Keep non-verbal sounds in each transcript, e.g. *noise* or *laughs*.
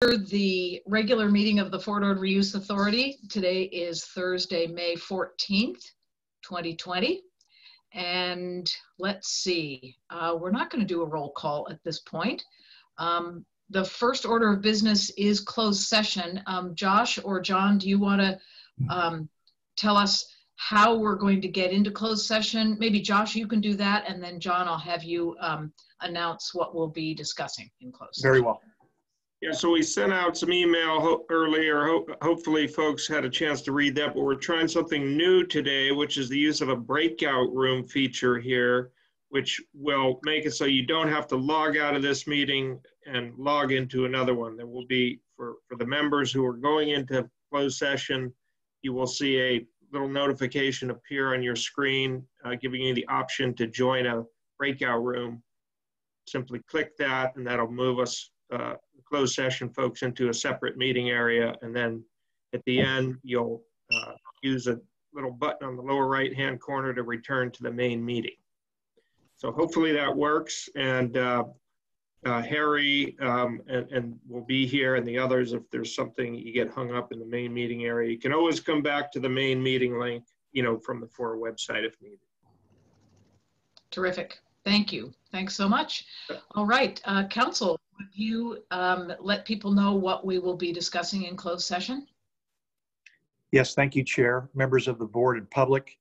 the regular meeting of the Fort Ord Reuse Authority. Today is Thursday, May 14th, 2020. And let's see, uh, we're not going to do a roll call at this point. Um, the first order of business is closed session. Um, Josh or John, do you want to um, tell us how we're going to get into closed session? Maybe Josh, you can do that, and then John, I'll have you um, announce what we'll be discussing in closed. Very well. Yeah, so we sent out some email ho- earlier. Ho- hopefully, folks had a chance to read that. But we're trying something new today, which is the use of a breakout room feature here, which will make it so you don't have to log out of this meeting and log into another one. There will be for for the members who are going into closed session. You will see a little notification appear on your screen, uh, giving you the option to join a breakout room. Simply click that, and that'll move us uh, closed session folks into a separate meeting area. And then at the end, you'll uh, use a little button on the lower right-hand corner to return to the main meeting. So hopefully that works. And uh, uh, Harry um, and, and will be here and the others, if there's something you get hung up in the main meeting area, you can always come back to the main meeting link, you know, from the FORA website if needed. Terrific. Thank you. Thanks so much. All right, uh, Council, would you um, let people know what we will be discussing in closed session? Yes, thank you, Chair, members of the board and public.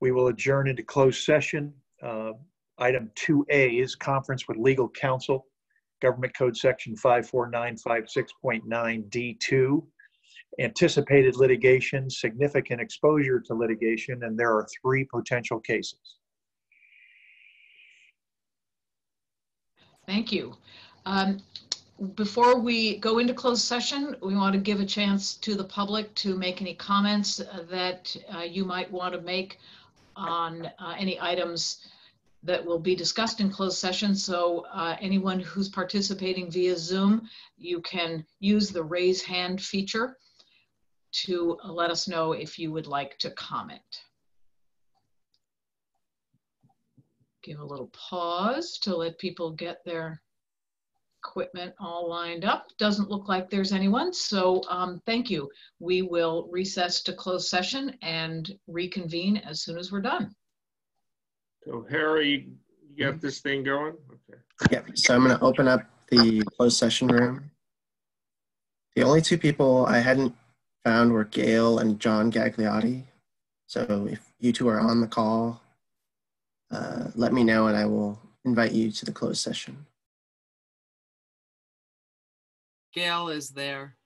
We will adjourn into closed session. Uh, Item 2A is conference with legal counsel, Government Code Section 54956.9D2. Anticipated litigation, significant exposure to litigation, and there are three potential cases. Thank you. Um, Before we go into closed session, we want to give a chance to the public to make any comments uh, that uh, you might want to make on uh, any items that will be discussed in closed session. So uh, anyone who's participating via Zoom, you can use the raise hand feature to let us know if you would like to comment. Give a little pause to let people get their equipment all lined up. Doesn't look like there's anyone, so um, thank you. We will recess to close session and reconvene as soon as we're done. So Harry, you got this thing going? Okay. Yep. So I'm going to open up the closed session room. The only two people I hadn't found were Gail and John Gagliotti. So if you two are on the call, uh, let me know and I will invite you to the closed session. Gail is there.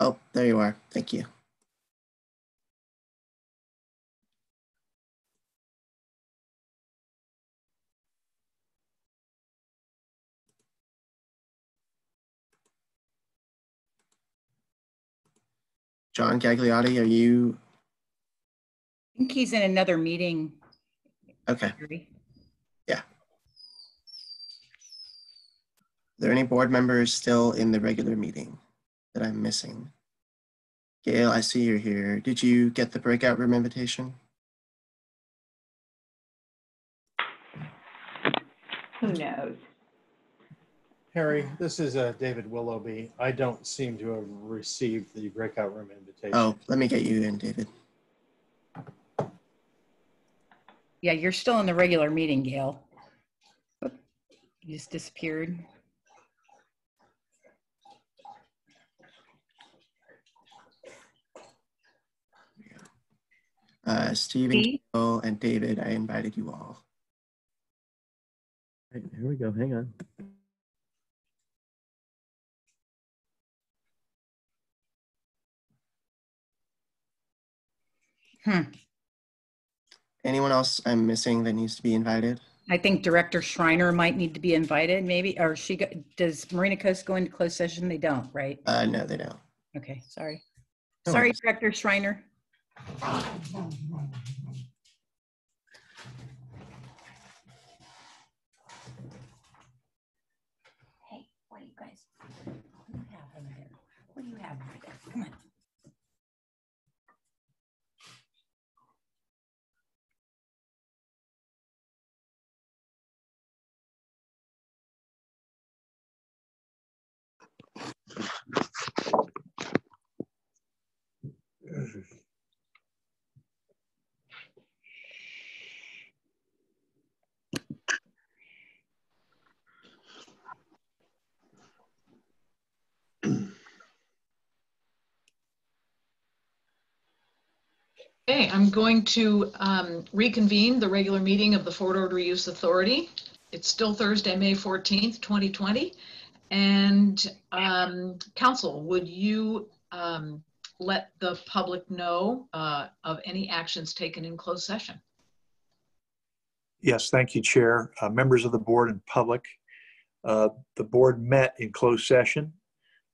Oh, there you are. Thank you. John Gagliotti, are you I think he's in another meeting. Okay? Gary. Are there any board members still in the regular meeting that I'm missing? Gail, I see you're here. Did you get the breakout room invitation? Who knows? Harry, this is uh, David Willoughby. I don't seem to have received the breakout room invitation. Oh, let me get you in, David. Yeah, you're still in the regular meeting, Gail. Oop, You just disappeared. Uh, Stephen, Steve? Gail, and David, I invited you all. Right, here we go. Hang on. Hmm. Anyone else I'm missing that needs to be invited? I think Director Shriner might need to be invited, maybe, or she, go- does Marina Coast go into closed session? They don't, right? Uh, no, they don't. Okay, sorry. No Sorry, worries. Director Shriner. Hey, what do you guys, what do you have over there? What do you have over there? Come on. Okay, I'm going to um, reconvene the regular meeting of the Fort Ord Reuse Authority. It's still Thursday, May 14th, 2020. And um, council, would you um, let the public know uh, of any actions taken in closed session? Yes, thank you, Chair. Uh, Members of the board and public, uh, the board met in closed session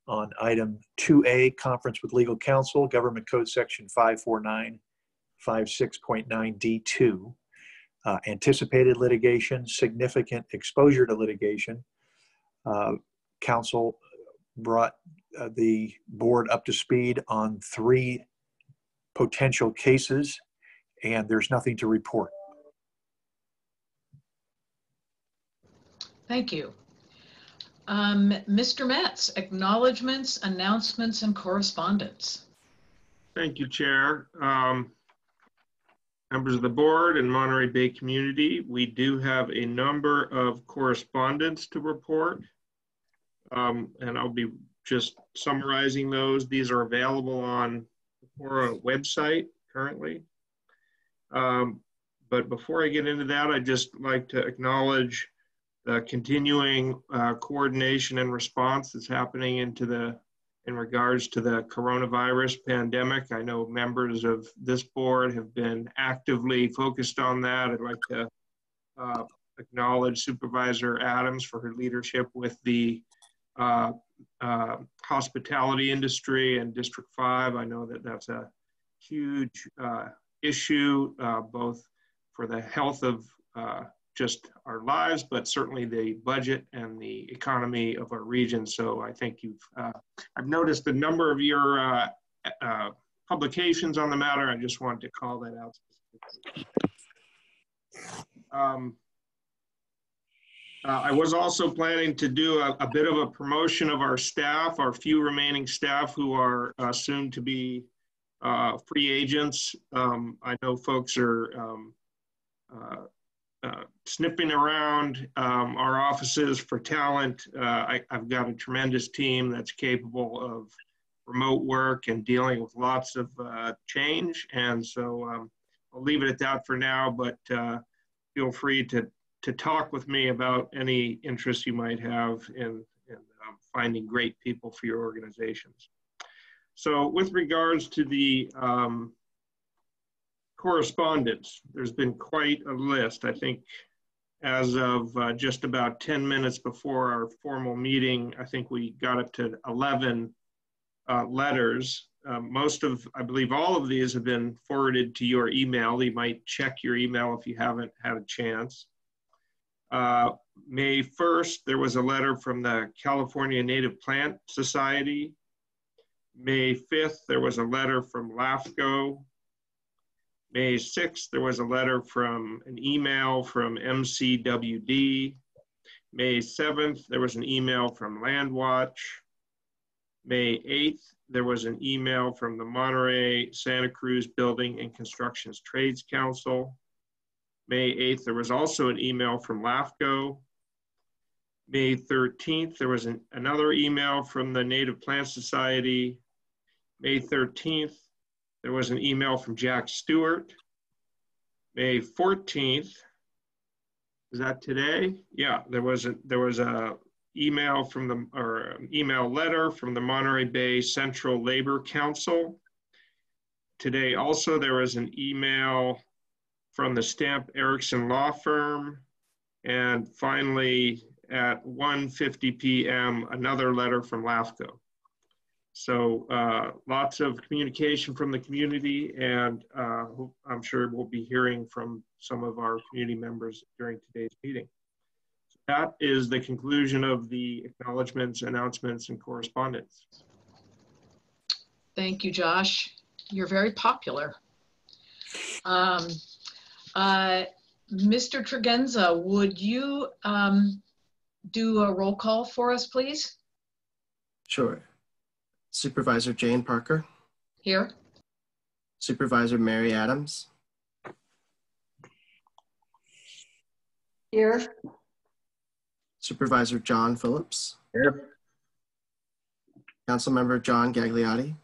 on item 2A, conference with legal counsel, Government Code Section 54956.9D2, uh, anticipated litigation, significant exposure to litigation. Uh, Council brought uh, the board up to speed on three potential cases, and there's nothing to report. Thank you. Um, Mr. Metz, acknowledgements, announcements, and correspondence. Thank you, Chair. Um, Members of the board and Monterey Bay community, we do have a number of correspondence to report. Um, and I'll be just summarizing those. These are available on Fora website currently. Um, but before I get into that, I'd just like to acknowledge the continuing uh, coordination and response that's happening into the in regards to the coronavirus pandemic. I know members of this board have been actively focused on that. I'd like to uh, acknowledge Supervisor Adams for her leadership with the uh, uh, hospitality industry and District 5. I know that that's a huge uh, issue, uh, both for the health of uh, just our lives, but certainly the budget and the economy of our region. So I think you've, uh, I've noticed a number of your uh, uh, publications on the matter. I just wanted to call that out. Um, uh, I was also planning to do a, a, bit of a promotion of our staff, our few remaining staff who are uh, soon to be uh, free agents. Um, I know folks are um, uh, sniffing around um, our offices for talent. Uh, I, have got a tremendous team that's capable of remote work and dealing with lots of uh, change. And so um, I'll leave it at that for now, but uh, feel free to, to talk with me about any interest you might have in, in um, finding great people for your organizations. So with regards to the um, correspondence. There's been quite a list. I think as of uh, just about 10 minutes before our formal meeting, I think we got up to 11 uh, letters. Um, most of, I believe all of these have been forwarded to your email. You might check your email if you haven't had a chance. Uh, May 1st, there was a letter from the California Native Plant Society. May 5th, there was a letter from LAFCO. May 6th, there was a letter from an email from MCWD. May 7th, there was an email from Landwatch. May 8th, there was an email from the Monterey Santa Cruz Building and Constructions Trades Council. May 8th, there was also an email from LAFCO. May 13th, there was an, another email from the Native Plant Society. May 13th, there was an email from Jack Stewart. May 14th, is that today? Yeah, there was a there was a email from the or email letter from the Monterey Bay Central Labor Council. Today also there was an email from the Stamp Erickson Law Firm. And finally at 1.50 p.m., another letter from LAFCO. So uh, lots of communication from the community, and uh, I'm sure we'll be hearing from some of our community members during today's meeting. So that is the conclusion of the acknowledgements, announcements, and correspondence. Thank you, Josh. You're very popular. Um, uh, Mr. Tregenza, would you um, do a roll call for us, please? Sure. Supervisor Jane Parker. Here. Supervisor Mary Adams. Here. Supervisor John Phillips. Here. Councilmember John Gagliotti.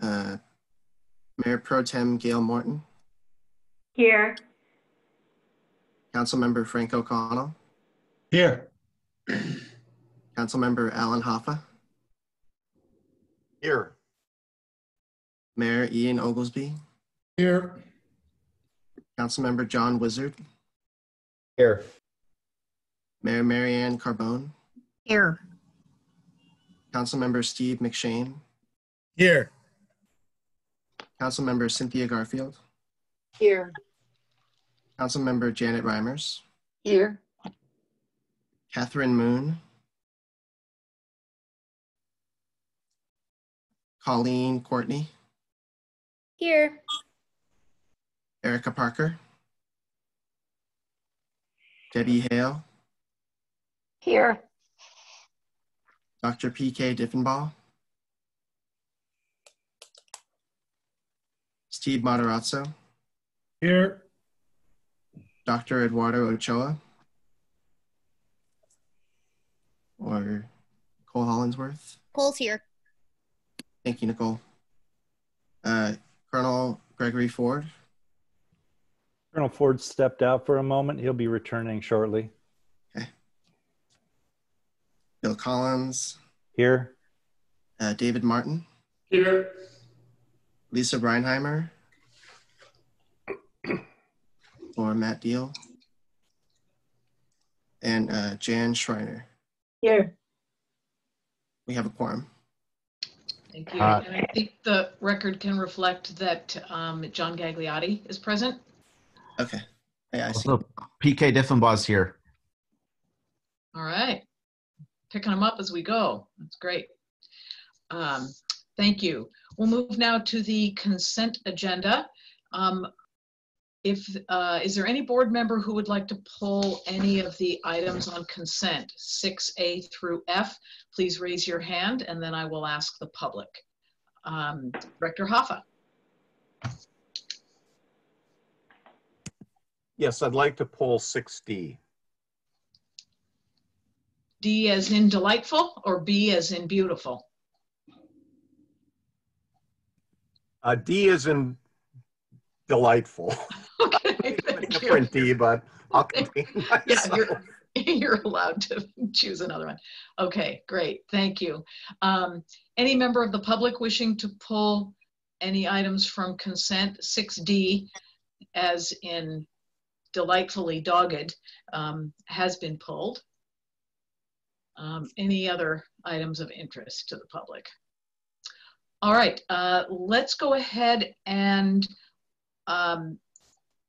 Uh, Mayor Pro Tem Gail Morton, Here. Councilmember Frank O'Connell, Here. Councilmember Alan Haffa, Here. Mayor Ian Oglesby, Here. Councilmember John Wizard, Here. Mayor Mary Ann Carbone, Here. Councilmember Steve McShane, Here. Councilmember Cynthia Garfield, Here. Councilmember Janet Reimers, Here. Catherine Moon, Colleen Courtney, Here. Erica Parker, Debbie Hale, Here. Dr. PK Diffenbaugh, Steve Matarazzo, Here. Dr. Eduardo Ochoa, or Nicole Hollinsworth. Cole's here. Thank you, Nicole. Uh, Colonel Gregory Ford, Colonel Ford stepped out for a moment. He'll be returning shortly. Okay. Bill Collins, Here, uh, David Martin, Here. Lisa Rheinheimer, or Matt Deal, and uh, Jan Shriner. Here. We have a quorum. Thank you. Uh, And I think the record can reflect that um, John Gagliotti is present. Okay. Yeah, I see. Also, PK Diffenbaugh's here. All right. Picking them up as we go. That's great. Um, Thank you. We'll move now to the consent agenda. Um, If, uh, is there any board member who would like to pull any of the items on consent, 6A through F? Please raise your hand and then I will ask the public. Um, Director Haffa? Yes, I'd like to pull 6D. D as in delightful or B as in beautiful? Uh, D is in delightful. *laughs* Okay, thank you. Different D, but I'll contain *laughs* Yeah, you're, *laughs* you're allowed to choose another one. Okay, great, thank you. Um, Any member of the public wishing to pull any items from consent 6D, as in delightfully dogged, um, has been pulled. Um, Any other items of interest to the public? All right, uh, let's go ahead and um,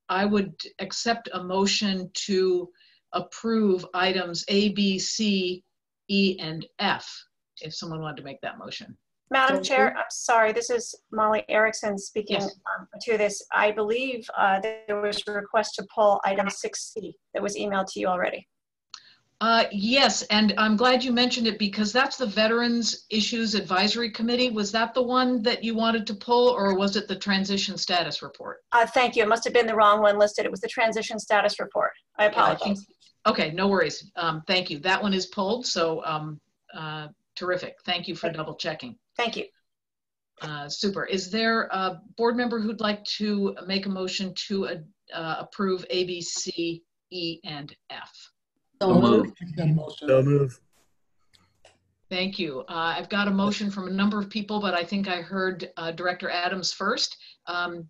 I would accept a motion to approve items A, B, C, E, and F, if someone wanted to make that motion. Madam Chair, I'm sorry, this is Molly Erickson speaking Yes. um, to this. I believe uh, there was a request to pull item 6C that was emailed to you already. Uh, Yes, and I'm glad you mentioned it because that's the Veterans Issues Advisory Committee. Was that the one that you wanted to pull, or was it the transition status report? Uh, Thank you. It must have been the wrong one listed. It was the transition status report. I Yeah, I think- apologize. Okay, no worries. Um, Thank you. That one is pulled, so um, uh, terrific. Thank you for double checking. Thank you. Uh, Super. Is there a board member who'd like to make a motion to uh, approve A, B, C, E, and F? So move. So move. Thank you. Uh, I've got a motion from a number of people, but I think I heard uh, Director Adams first. Um,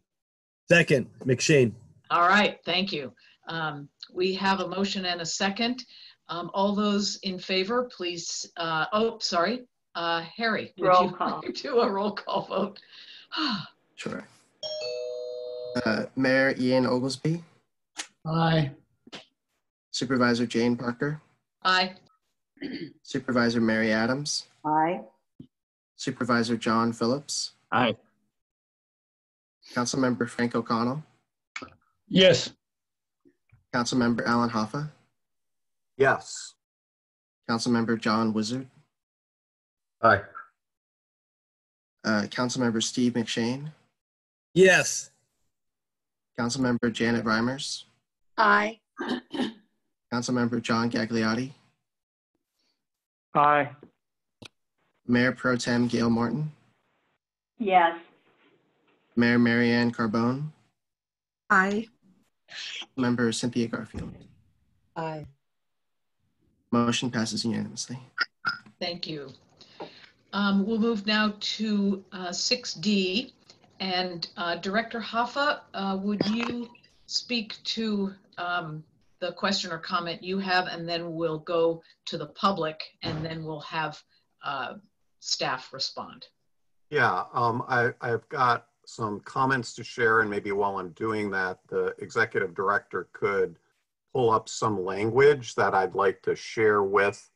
Second, McShane. All right, thank you. Um, We have a motion and a second. Um, All those in favor, please, uh, oh, sorry, uh, Harry. would Roll you *laughs* call. *laughs* Do a roll call vote. Sure. Uh, Mayor Ian Oglesby, Aye. Supervisor Jane Parker, Aye. Supervisor Mary Adams, Aye. Supervisor John Phillips, Aye. Councilmember Frank O'Connell, Yes. Councilmember Alan Haffa, Yes. Councilmember John Wizard, Aye. uh, Councilmember Steve McShane, Yes. Councilmember Janet Reimers, Aye. Councilmember John Gagliotti, Aye. Mayor Pro Tem Gail Morton. Yes. Mayor Mary Ann Carbone, Aye. Member Cynthia Garfield. Aye. Motion passes unanimously. Thank you. Um, We'll move now to uh, 6D. And uh, Director Haffa, uh, would you speak to um, the question or comment you have? And then we'll go to the public and then we'll have uh, staff respond. Yeah, um, I, I've got some comments to share and maybe while I'm doing that, the executive director could pull up some language that I'd like to share with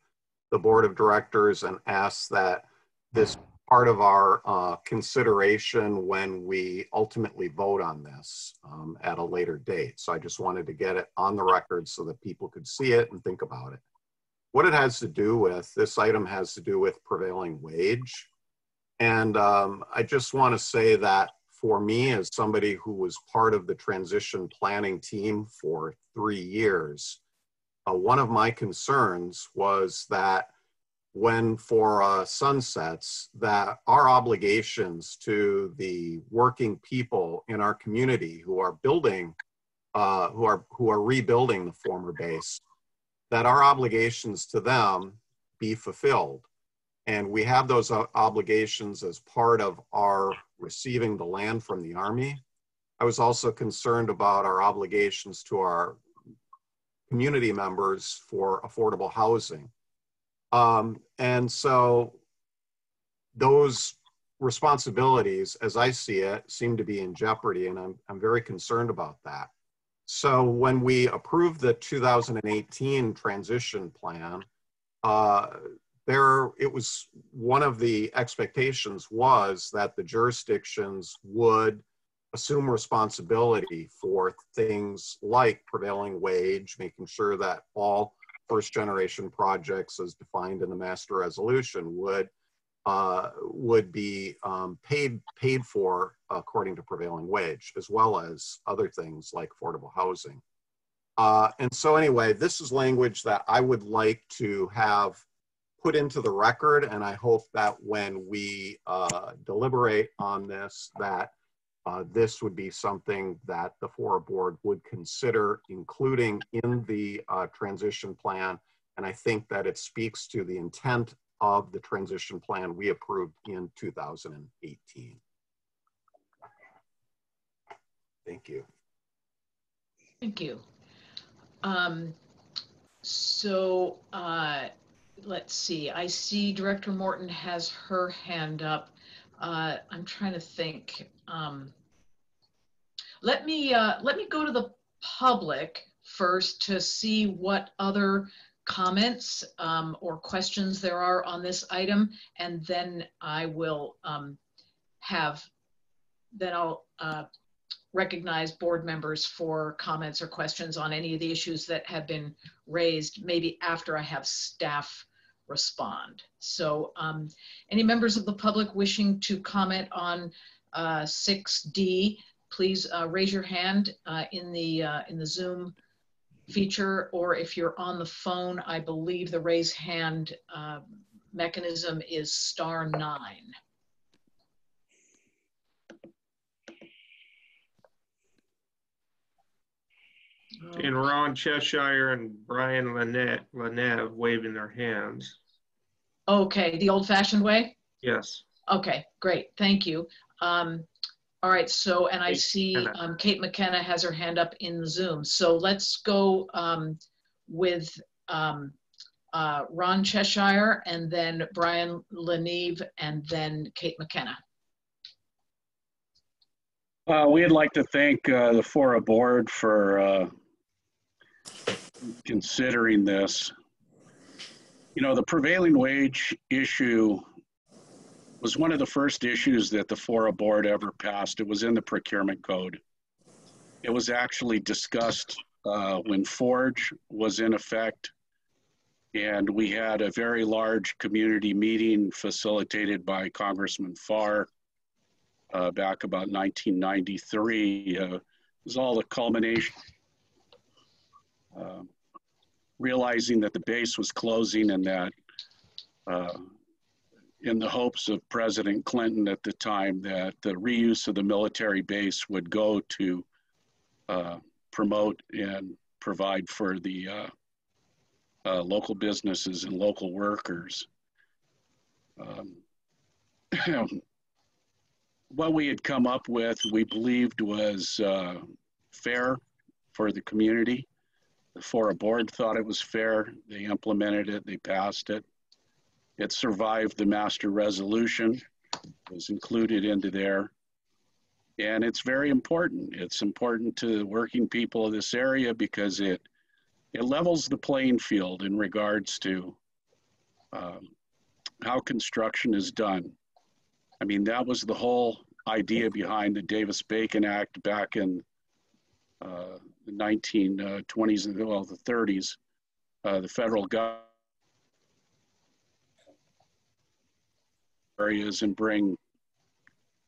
the board of directors and ask that this part of our uh, consideration when we ultimately vote on this um, at a later date. So I just wanted to get it on the record so that people could see it and think about it. What it has to do with, this item has to do with prevailing wage. And um, I just want to say that for me, as somebody who was part of the transition planning team for three years, uh, one of my concerns was that when for uh, sunsets, that our obligations to the working people in our community who are building, uh, who are who are rebuilding the former base, that our obligations to them be fulfilled. And we have those uh, obligations as part of our receiving the land from the Army. I was also concerned about our obligations to our community members for affordable housing. Um, and so those responsibilities, as I see it, seem to be in jeopardy, and I'm, I'm very concerned about that. So when we approved the 2018 transition plan, uh, there it was one of the expectations was that the jurisdictions would assume responsibility for things like prevailing wage, making sure that all first generation projects as defined in the master resolution would uh, would be um, paid paid for according to prevailing wage, as well as other things like affordable housing. Uh, and so anyway, this is language that I would like to have put into the record, and I hope that when we uh, deliberate on this, that uh, this would be something that the FORA board would consider including in the uh, transition plan. And I think that it speaks to the intent of the transition plan we approved in 2018. Thank you. Thank you. Um, so uh, let's see. I see Director Morton has her hand up. Uh, I'm trying to think. Um, let me uh, let me go to the public first to see what other comments um, or questions there are on this item, and then I will um, have, then I'll uh, recognize board members for comments or questions on any of the issues that have been raised, maybe after I have staff respond. So um, any members of the public wishing to comment on uh, 6D, please uh, raise your hand uh, in the uh, in the Zoom feature, or if you're on the phone, I believe the raise hand uh, mechanism is star nine. And Ron Cheshire and Brian Lynette, Lenev waving their hands. Okay, the old fashioned way? Yes. Okay, great, thank you. Um, all right, so, and I see um, Kate McKenna has her hand up in Zoom. So let's go um, with um, uh, Ron Cheshire and then Brian LeNeve and then Kate McKenna. Uh, we'd like to thank uh, the FORA board for uh, considering this. You know, the prevailing wage issue was one of the first issues that the FORA board ever passed. It was in the procurement code. It was actually discussed uh, when Forge was in effect. And we had a very large community meeting facilitated by Congressman Farr uh, back about 1993. Uh, it was all the culmination, uh, realizing that the base was closing and that uh, in the hopes of President Clinton at the time that the reuse of the military base would go to uh, promote and provide for the uh, uh, local businesses and local workers. Um, *clears throat* what we had come up with, we believed was uh, fair for the community. The Fora board thought it was fair. They implemented it, they passed it. It survived the master resolution, was included into there. And it's very important. It's important to the working people of this area because it, it levels the playing field in regards to um, how construction is done. I mean, that was the whole idea behind the Davis-Bacon Act back in uh, the 1920s and well, the 30s. Uh, the federal government areas and bring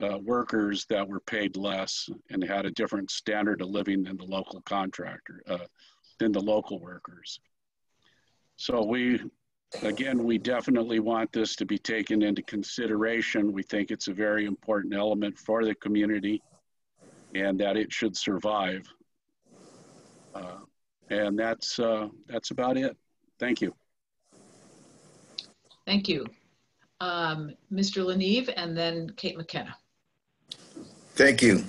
uh, workers that were paid less and had a different standard of living than the local contractor, uh, than the local workers. So we, again, we definitely want this to be taken into consideration. We think it's a very important element for the community and that it should survive. Uh, and that's, uh, that's about it. Thank you. Thank you. Um, Mr. LeNeve and then Kate McKenna. Thank you.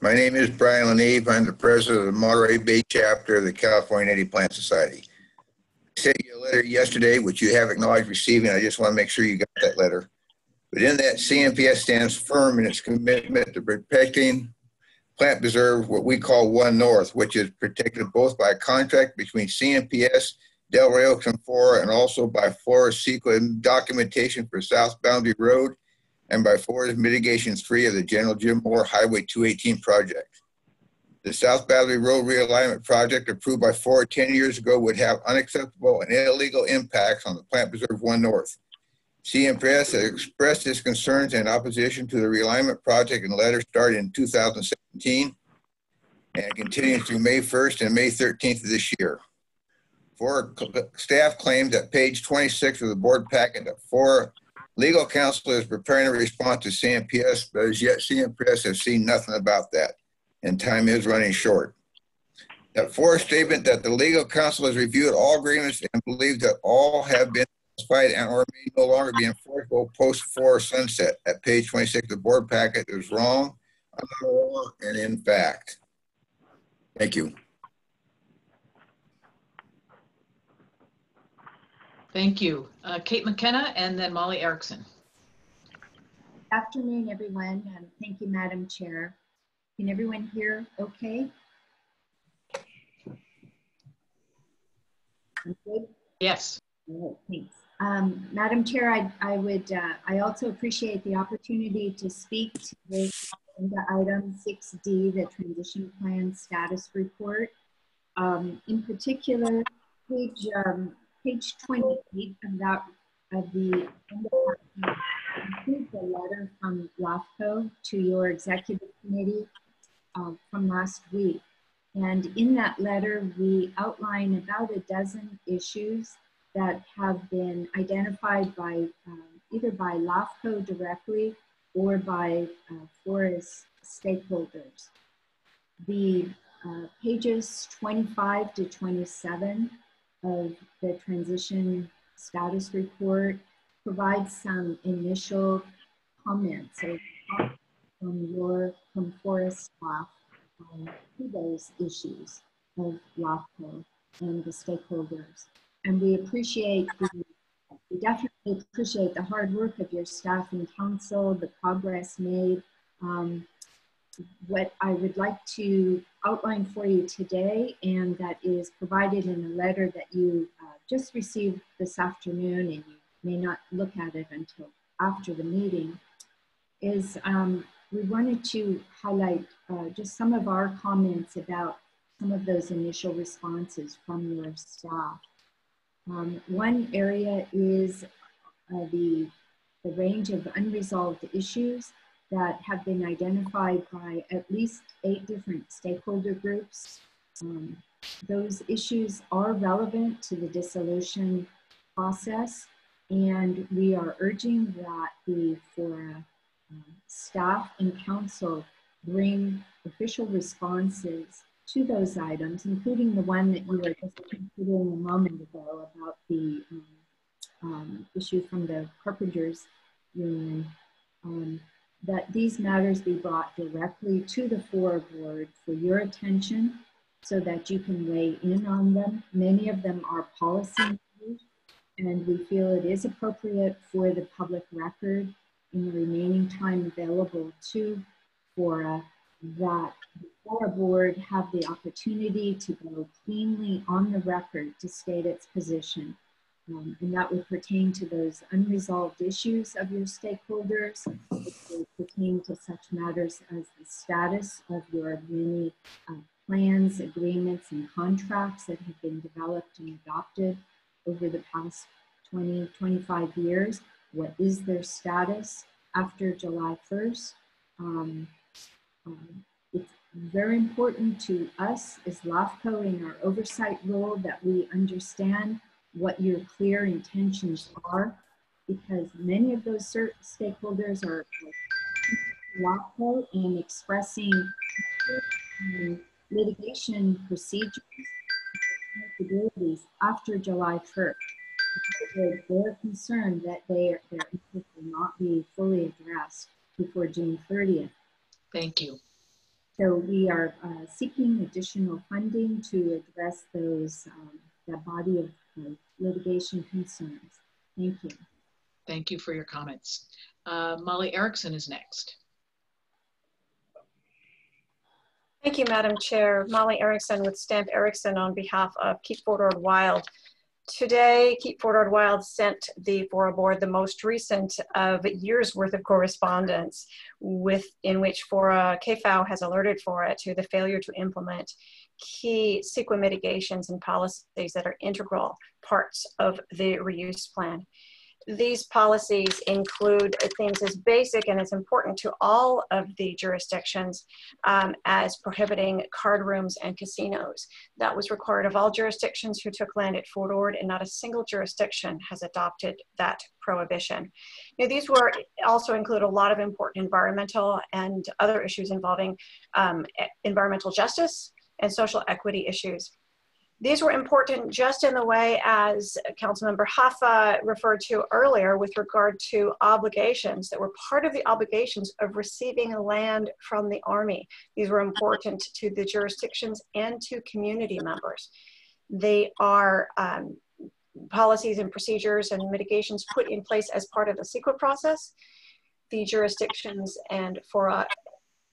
My name is Brian LeNeve. I'm the president of the Monterey Bay chapter of the California Native Plant Society. I sent you a letter yesterday, which you have acknowledged receiving. I just want to make sure you got that letter. But in that, CNPS stands firm in its commitment to protecting plant preserve, what we call One North, which is protected both by a contract between CNPS, Del Rio Confora, and also by FORA's CEQA documentation for South Boundary Road and by FORA's Mitigation 3 of the General Jim Moore Highway 218 project. The South Boundary Road realignment project approved by Fora 10 years ago would have unacceptable and illegal impacts on the Plant Preserve One North. Has expressed its concerns and opposition to the realignment project in letters started in 2017 and continues through May 1st and May 13th of this year. Fora staff claims that page 26 of the board packet that four legal counsel is preparing a response to CNPS, but as yet CNPS has seen nothing about that, and time is running short. That fourth statement that the legal counsel has reviewed all agreements and believes that all have been satisfied and or may no longer be enforceable post Fora sunset at page 26 of the board packet is wrong, and in fact. Thank you. Thank you. Uh, Kate McKenna and then Molly Erickson. Good afternoon, everyone, and thank you, Madam Chair. Can everyone hear okay? Good? Yes. Right, thanks. Um, Madam Chair, I, I would, uh, I also appreciate the opportunity to speak to this item 6D, the transition plan status report. Um, in particular, page um, page 28 of that of the includes a letter from LAFCO to your executive committee uh, from last week. And in that letter, we outline about a dozen issues that have been identified by um, either by LAFCO directly or by uh, FORA's stakeholders. The uh, pages 25 to 27 of the transition status report provides some initial comments from your from FORA's staff um, to those issues of LAFCO and the stakeholders. And we appreciate the, we definitely appreciate the hard work of your staff and council, the progress made. Um, what I would like to outline for you today, and that is provided in a letter that you uh, just received this afternoon, and you may not look at it until after the meeting, is um, we wanted to highlight uh, just some of our comments about some of those initial responses from your staff. Um, one area is uh, the, the range of unresolved issues that have been identified by at least eight different stakeholder groups. Um, those issues are relevant to the dissolution process and we are urging that the FORA um, staff and council bring official responses to those items, including the one that you were just considering a moment ago about the um, um, issue from the carpenters union, um, that these matters be brought directly to the FORA board for your attention so that you can weigh in on them. Many of them are policy matters, and we feel it is appropriate for the public record in the remaining time available to FORA that the FORA board have the opportunity to go cleanly on the record to state its position. Um, and that would pertain to those unresolved issues of your stakeholders. It would pertain to such matters as the status of your many uh, plans, agreements, and contracts that have been developed and adopted over the past 20, 25 years. What is their status after July 1st? Um, um, it's very important to us as LAFCO in our oversight role that we understand what your clear intentions are because many of those stakeholders are LAFCO in expressing litigation procedures after July 1st. They're concerned that they, their interests will not be fully addressed before June 30th. Thank you. So we are uh, seeking additional funding to address those, um, that body of uh, litigation concerns. Thank you. Thank you for your comments. Uh, Molly Erickson is next. Thank you, Madam Chair. Molly Erickson with Stamp Erickson on behalf of Keep Fort Ord Wild. Today, Keep Fort Wild sent the FORA board the most recent of years worth of correspondence with in which FORA KFOW has alerted FORA to the failure to implement key CEQA mitigations and policies that are integral parts of the reuse plan these policies include things as basic and as important to all of the jurisdictions um, as prohibiting card rooms and casinos. That was required of all jurisdictions who took land at Fort Ord, and not a single jurisdiction has adopted that prohibition. Now, these were also include a lot of important environmental and other issues involving um, environmental justice and social equity issues. These were important just in the way as Councilmember Haffa referred to earlier with regard to obligations that were part of the obligations of receiving land from the Army. These were important to the jurisdictions and to community members. They are um, policies and procedures and mitigations put in place as part of the CEQA process. The jurisdictions and FORA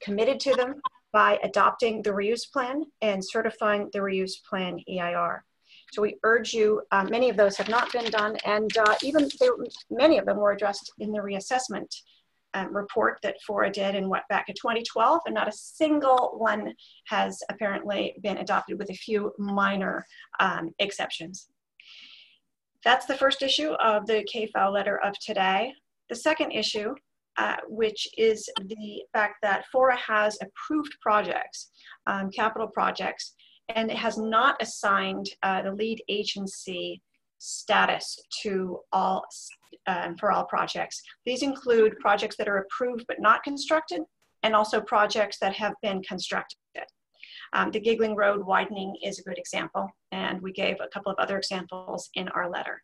committed to them by adopting the reuse plan and certifying the reuse plan EIR. So we urge you, uh, many of those have not been done and uh, even they, many of them were addressed in the reassessment um, report that FORA did and what, back in 2012 and not a single one has apparently been adopted with a few minor um, exceptions. That's the first issue of the KFOW letter of today. The second issue uh, which is the fact that FORA has approved projects, um, capital projects, and it has not assigned uh, the lead agency status to all um, for all projects. These include projects that are approved but not constructed, and also projects that have been constructed. Um, the Gigling Road widening is a good example, and we gave a couple of other examples in our letter.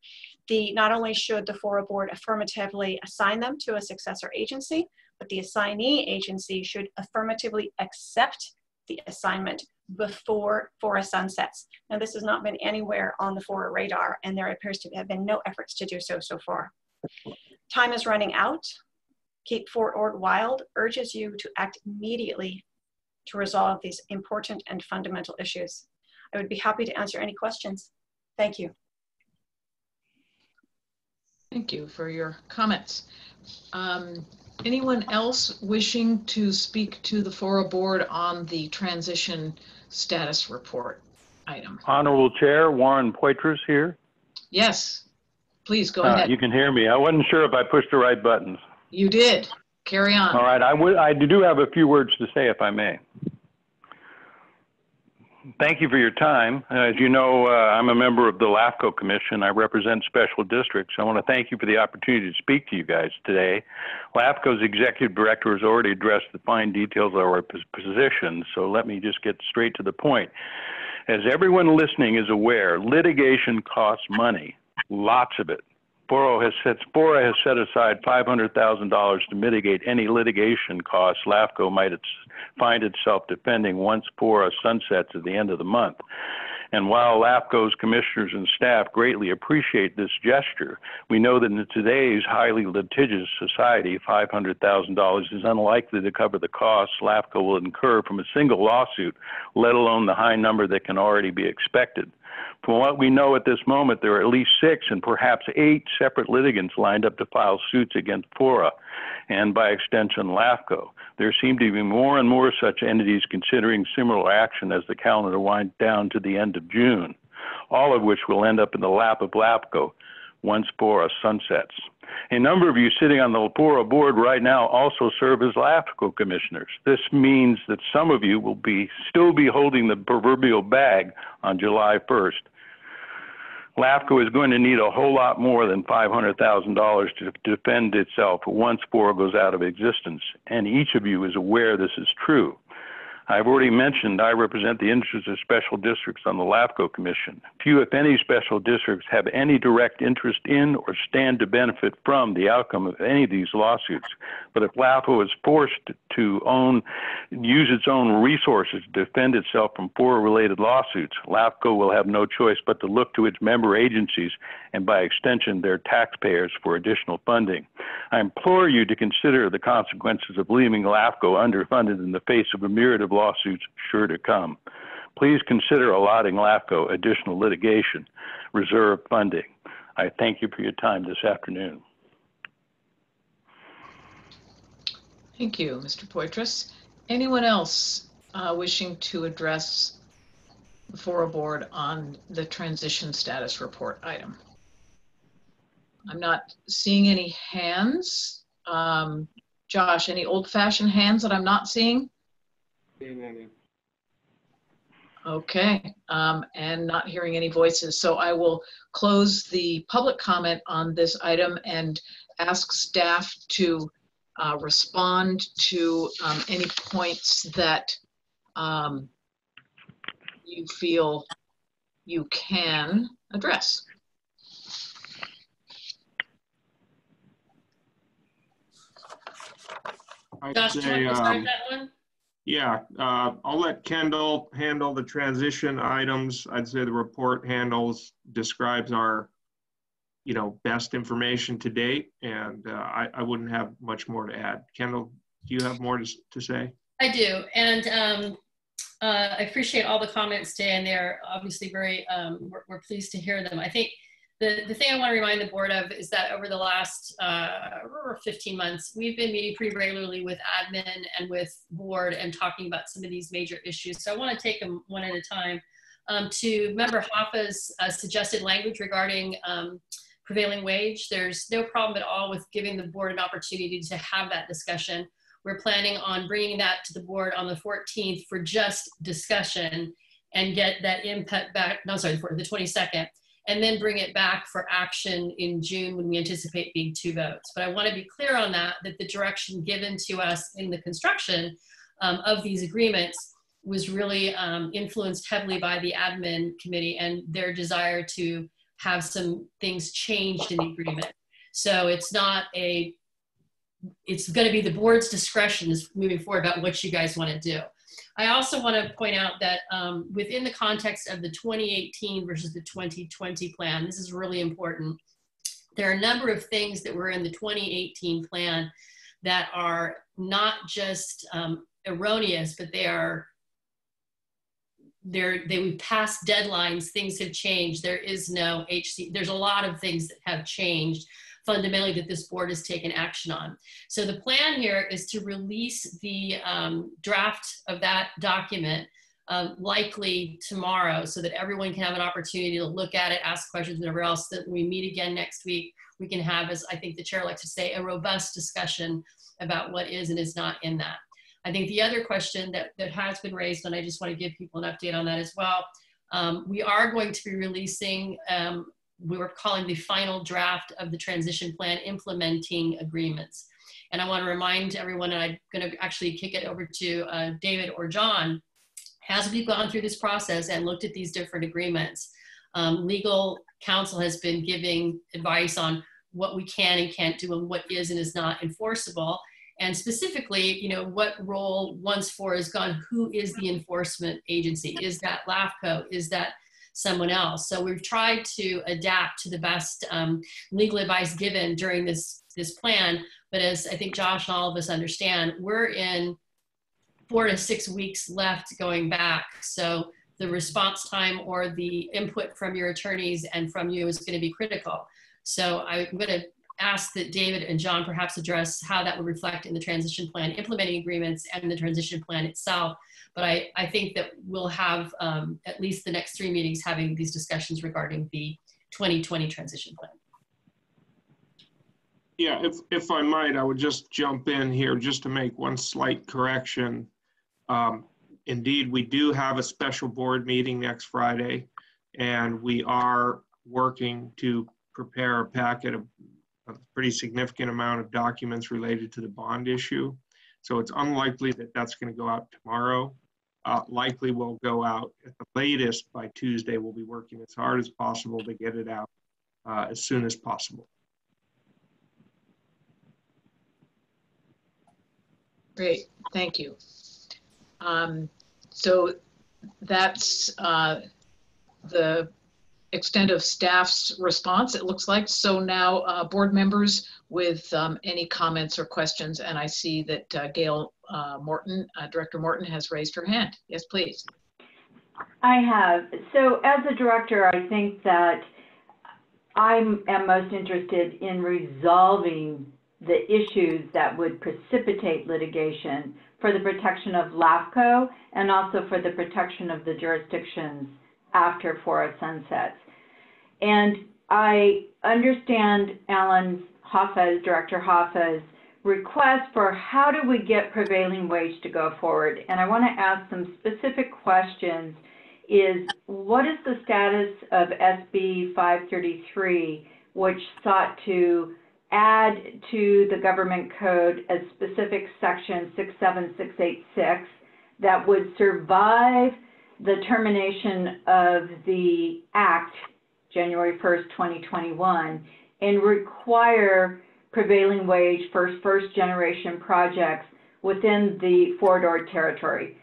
The, not only should the FORA board affirmatively assign them to a successor agency, but the assignee agency should affirmatively accept the assignment before FORA sunsets. Now, this has not been anywhere on the FORA radar, and there appears to have been no efforts to do so so far. Time is running out. Keep Fort Ord Wild urges you to act immediately to resolve these important and fundamental issues. I would be happy to answer any questions. Thank you. Thank you for your comments. Um, anyone else wishing to speak to the FORA board on the transition status report item? Honorable Chair, Warren Poitras here. Yes, please go uh, ahead. You can hear me. I wasn't sure if I pushed the right buttons. You did. Carry on. All right. I would. I do have a few words to say, if I may. Thank you for your time. Uh, As you know, uh, I'm a member of the LAFCO Commission. I represent special districts. I want to thank you for the opportunity to speak to you guys today. LAFCO's executive director has already addressed the fine details of our pos- position, so let me just get straight to the point. As everyone listening is aware, litigation costs money, lots of it. Foro has set, Fora has set aside $500,000 to mitigate any litigation costs LAFCO might find itself defending once Fora sunsets at the end of the month. And while LAFCO's commissioners and staff greatly appreciate this gesture, we know that in today's highly litigious society, $500,000 is unlikely to cover the costs LAFCO will incur from a single lawsuit, let alone the high number that can already be expected. From what we know at this moment, there are at least six and perhaps eight separate litigants lined up to file suits against Fora and by extension LAFCO. There seem to be more and more such entities considering similar action as the calendar winds down to the end of June, all of which will end up in the lap of LAFCO once Fora sunsets. A number of you sitting on the Fora board right now also serve as LAFCO commissioners. This means that some of you will be still be holding the proverbial bag on July 1st. LAFCO is going to need a whole lot more than $500,000 to defend itself once Fora goes out of existence, and each of you is aware this is true. I've already mentioned I represent the interests of special districts on the LAFCO Commission. Few, if any, special districts have any direct interest in or stand to benefit from the outcome of any of these lawsuits. But if LAFCO is forced to own, use its own resources to defend itself from FORA related lawsuits, LAFCO will have no choice but to look to its member agencies and, by extension, their taxpayers for additional funding. I implore you to consider the consequences of leaving LAFCO underfunded in the face of a myriad of lawsuits sure to come. Please consider allotting LAFCO additional litigation reserve funding. I thank you for your time this afternoon. Thank you, Mr. Poitras. Anyone else uh, wishing to address the Fora Board on the transition status report item? I'm not seeing any hands. Um, Josh, any old-fashioned hands that I'm not seeing? Okay, um, and not hearing any voices. So I will close the public comment on this item and ask staff to uh, respond to um, any points that um, you feel you can address. I'd Josh, do you want say, to start um, that one? Yeah, uh, I'll let Kendall handle the transition items. I'd say the report handles, describes our, you know, best information to date, and uh, I, I wouldn't have much more to add. Kendall, do you have more to, to say? I do, and um, uh, I appreciate all the comments today, and they're obviously very, um, we're, we're pleased to hear them. I think the, the thing I want to remind the board of is that over the last uh, 15 months, we've been meeting pretty regularly with admin and with board and talking about some of these major issues. So I want to take them one at a time. Um, to member Haffa's uh, suggested language regarding um, prevailing wage, there's no problem at all with giving the board an opportunity to have that discussion. We're planning on bringing that to the board on the 14th for just discussion and get that input back, no, sorry, the 22nd, and then bring it back for action in June when we anticipate being two votes. But I want to be clear on that, that the direction given to us in the construction um, of these agreements was really um, influenced heavily by the admin committee and their desire to have some things changed in the agreement. So it's not a it's going to be the board's discretion is moving forward about what you guys want to do. I also want to point out that um, within the context of the 2018 versus the 2020 plan, this is really important. There are a number of things that were in the 2018 plan that are not just um, erroneous, but they are they're they we passed deadlines things have changed there is no hc there's a lot of things that have changed fundamentally that this board has taken action on. So the plan here is to release the um, draft of that document um, likely tomorrow so that everyone can have an opportunity to look at it, ask questions, whatever else, that we meet again next week, we can have, as I think the chair likes to say, a robust discussion about what is and is not in that. I think the other question that, that has been raised, and I just want to give people an update on that as well, um, we are going to be releasing, um, we were calling the final draft of the transition plan implementing agreements. And I want to remind everyone, and I'm going to actually kick it over to uh, David or John, as we've gone through this process and looked at these different agreements, um, legal counsel has been giving advice on what we can and can't do and what is and is not enforceable. And specifically, you know, what role once FORA is gone, who is the enforcement agency? Is that LAFCO? Is that someone else? So we've tried to adapt to the best um, legal advice given during this, this plan. But as I think Josh and all of us understand, we're in four to six weeks left going back. So the response time or the input from your attorneys and from you is going to be critical. So I'm going to ask that David and John perhaps address how that would reflect in the transition plan, implementing agreements and the transition plan itself. But I, I think that we'll have um, at least the next three meetings having these discussions regarding the 2020 transition plan. Yeah, if, if I might, I would just jump in here just to make one slight correction. Um, indeed, we do have a special board meeting next Friday, and we are working to prepare a packet of a pretty significant amount of documents related to the bond issue. So it's unlikely that that's going to go out tomorrow. Uh, likely will go out at the latest by Tuesday. We'll be working as hard as possible to get it out uh, as soon as possible. Great, thank you. Um, so that's uh, the extent of staff's response, it looks like. So now uh, board members with um, any comments or questions, and I see that uh, Gail uh, Morton, uh, Director Morton has raised her hand. Yes, please. I have. So as a director, I think that I am most interested in resolving the issues that would precipitate litigation for the protection of LAFCO and also for the protection of the jurisdictions after FORA sunsets. And I understand Alan Haffa's, Director Haffa's request for how do we get prevailing wage to go forward. And I want to ask some specific questions is what is the status of SB 533, which sought to add to the government code a specific section 67686 that would survive the termination of the act January 1st, 2021, and require prevailing wage for first generation projects within the Fort Ord territory.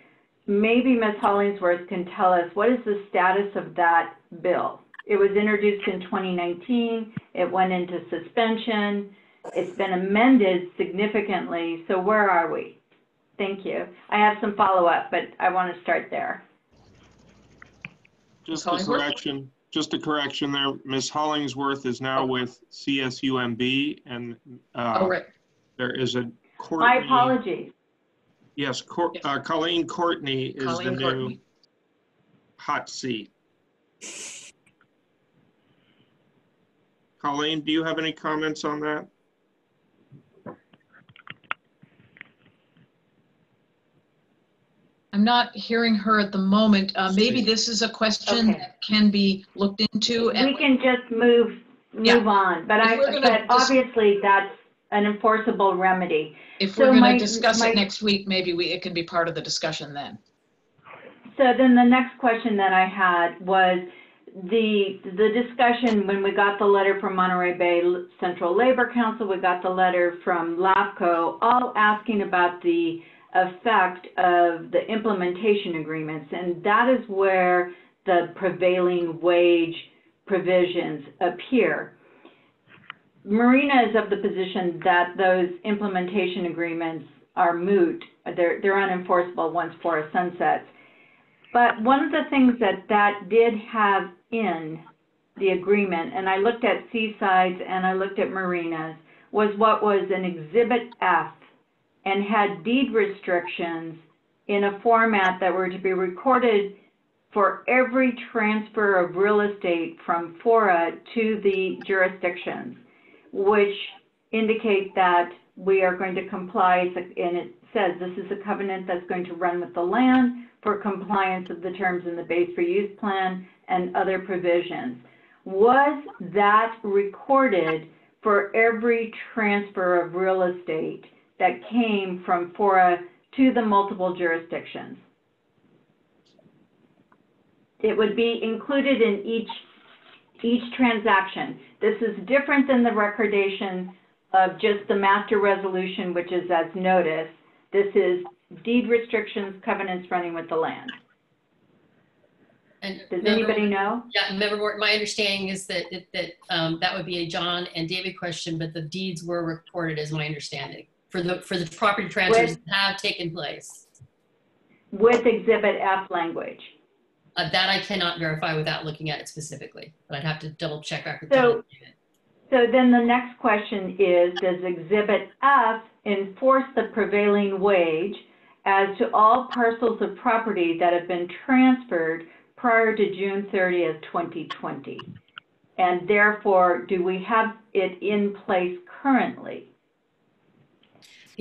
Maybe Ms. Hollingsworth can tell us what is the status of that bill? It was introduced in 2019. It went into suspension. It's been amended significantly. So where are we? Thank you. I have some follow up, but I want to start there. Just a correction, just a correction there. Ms. Hollingsworth is now with CSUMB and uh, Oh, right. there is a My Courtney. apologies. Yes, Cour- uh, Colleen Courtney is the Colleen new Courtney. hot seat. Colleen, do you have any comments on that? I'm not hearing her at the moment. Uh, maybe this is a question Okay. that can be looked into. And we and- can just move, Yeah. move on, but If I, we're gonna but dis- obviously that's an enforceable remedy. If So we're going my- to discuss my- it next week, maybe we, it can be part of the discussion then. So then the next question that I had was the, the discussion, when we got the letter from Monterey Bay Central Labor Council, we got the letter from LAFCO, all asking about the effect of the implementation agreements. And that is where the prevailing wage provisions appear. Marina is of the position that those implementation agreements are moot. They're, they're unenforceable once FORA sunsets. But one of the things that that did have in the agreement, and I looked at Seasides and I looked at Marinas, was what was an Exhibit F and had deed restrictions in a format that were to be recorded for every transfer of real estate from FORA to the jurisdictions, which indicate that we are going to comply, and it says this is a covenant that's going to run with the land for compliance of the terms in the base reuse plan and other provisions. Was that recorded for every transfer of real estate that came from FORA to the multiple jurisdictions? It would be included in each, each transaction. This is different than the recordation of just the master resolution, which is as notice. This is deed restrictions, covenants running with the land. And Does member- anybody know? Yeah, member Morton, my understanding is that, that- that, um, that would be a John and David question, but the deeds were recorded is my understanding for the, for the property transfers With- that have taken place. With Exhibit F language. Uh, that I cannot verify without looking at it specifically, but I'd have to double check back with So- So then the next question is, does Exhibit F enforce the prevailing wage as to all parcels of property that have been transferred prior to June 30th, 2020? And therefore, do we have it in place currently?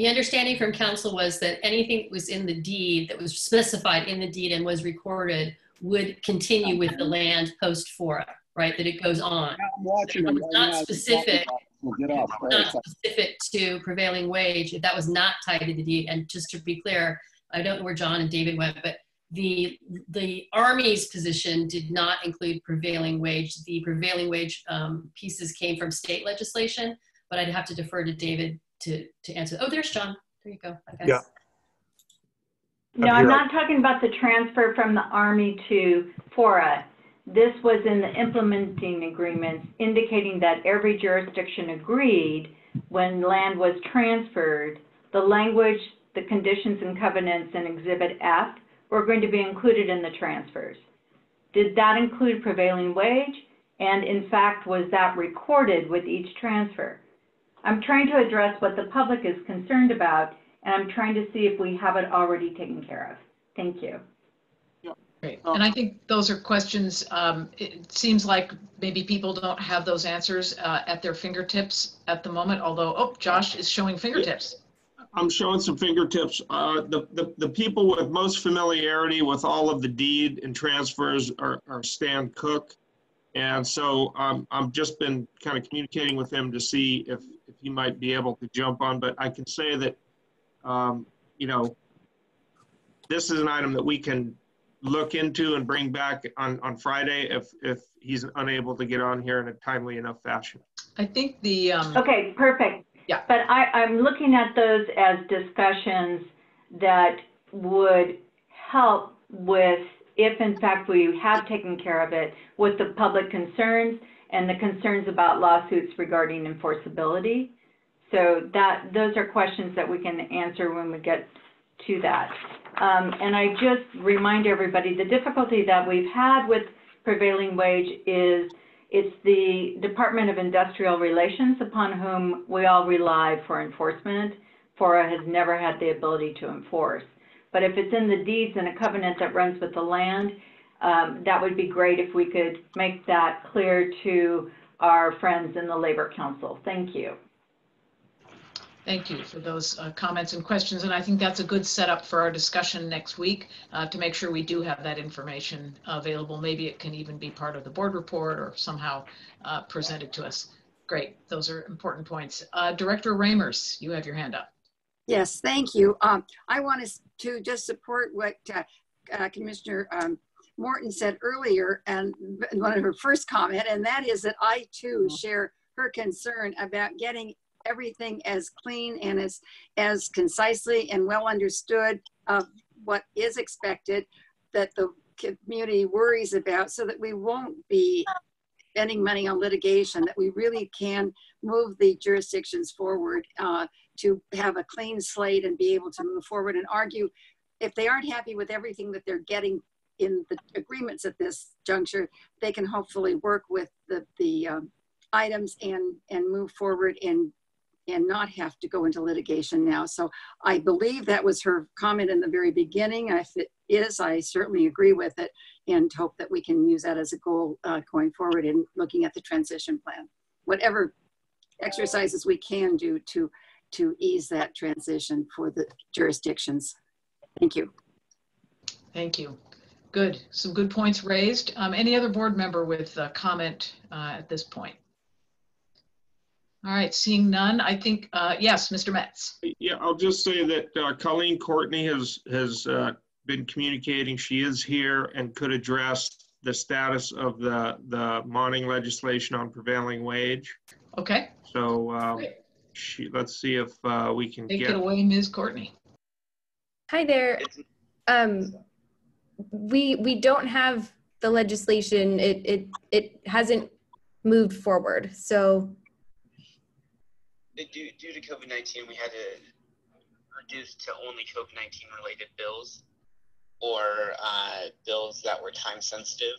The understanding from counsel was that anything that was in the deed, that was specified in the deed and was recorded would continue with the land post fora, right? That it goes on. I'm watching It was right not now. specific, We'll get off. not specific to prevailing wage. If That was not tied to the deed. And just to be clear, I don't know where John and David went, but the, the Army's position did not include prevailing wage. The prevailing wage um, pieces came from state legislation, but I'd have to defer to David to, to answer. Oh, there's John. There you go. I guess. Yeah. No, I'm I'm not talking about the transfer from the Army to FORA. This was in the implementing agreements indicating that every jurisdiction agreed when land was transferred, the language, the conditions and covenants in Exhibit F were going to be included in the transfers. Did that include prevailing wage? And in fact, was that recorded with each transfer? I'm trying to address what the public is concerned about, and I'm trying to see if we have it already taken care of. Thank you. Great. And I think those are questions, um, it seems like maybe people don't have those answers uh, at their fingertips at the moment, although, oh, Josh is showing fingertips. I'm showing some fingertips. Uh, the, the, the people with most familiarity with all of the deed and transfers are, are Stan Cook. And so um, I've just been kind of communicating with him to see if, if he might be able to jump on. But I can say that, um, you know, this is an item that we can look into and bring back on, on Friday if, if he's unable to get on here in a timely enough fashion. I think the, um, Okay, perfect. Yeah. But I, I'm looking at those as discussions that would help with, if in fact we have taken care of it, with the public concerns and the concerns about lawsuits regarding enforceability. So that, those are questions that we can answer when we get to that. Um, and I just remind everybody, the difficulty that we've had with prevailing wage is it's the Department of Industrial Relations upon whom we all rely for enforcement. FORA has never had the ability to enforce. But if it's in the deeds and a covenant that runs with the land, um, that would be great if we could make that clear to our friends in the Labor Council. Thank you. Thank you for those uh, comments and questions, and I think that's a good setup for our discussion next week uh, to make sure we do have that information available. Maybe it can even be part of the board report or somehow uh, presented to us. Great, those are important points. Uh, Director Reimers, you have your hand up. Yes, thank you. Um, I want to, to just support what uh, uh, Commissioner um, Morton said earlier and one of her first comment, and that is that I too share her concern about getting everything as clean and as, as concisely and well understood of what is expected that the community worries about so that we won't be spending money on litigation, that we really can move the jurisdictions forward uh, to have a clean slate and be able to move forward and argue. If they aren't happy with everything that they're getting in the agreements at this juncture, they can hopefully work with the, the um, items and, and move forward and and not have to go into litigation now. So I believe that was her comment in the very beginning. If it is, I certainly agree with it and hope that we can use that as a goal uh, going forward in looking at the transition plan. Whatever exercises we can do to to ease that transition for the jurisdictions. Thank you. Thank you. Good. Some good points raised. Um, any other board member with a comment uh, at this point? All right, seeing none, I think, uh, yes, Mr. Metz. Yeah, I'll just say that uh, Colleen Courtney has, has uh, been communicating. She is here and could address the status of the, the Monning legislation on prevailing wage. Okay, So um, she, let's see if uh, we can take get. it away, Ms. Courtney. Hi there. Um, we we don't have the legislation. It it it hasn't moved forward. So due, due to COVID 19, we had to reduce to only COVID 19 related bills or uh, bills that were time sensitive.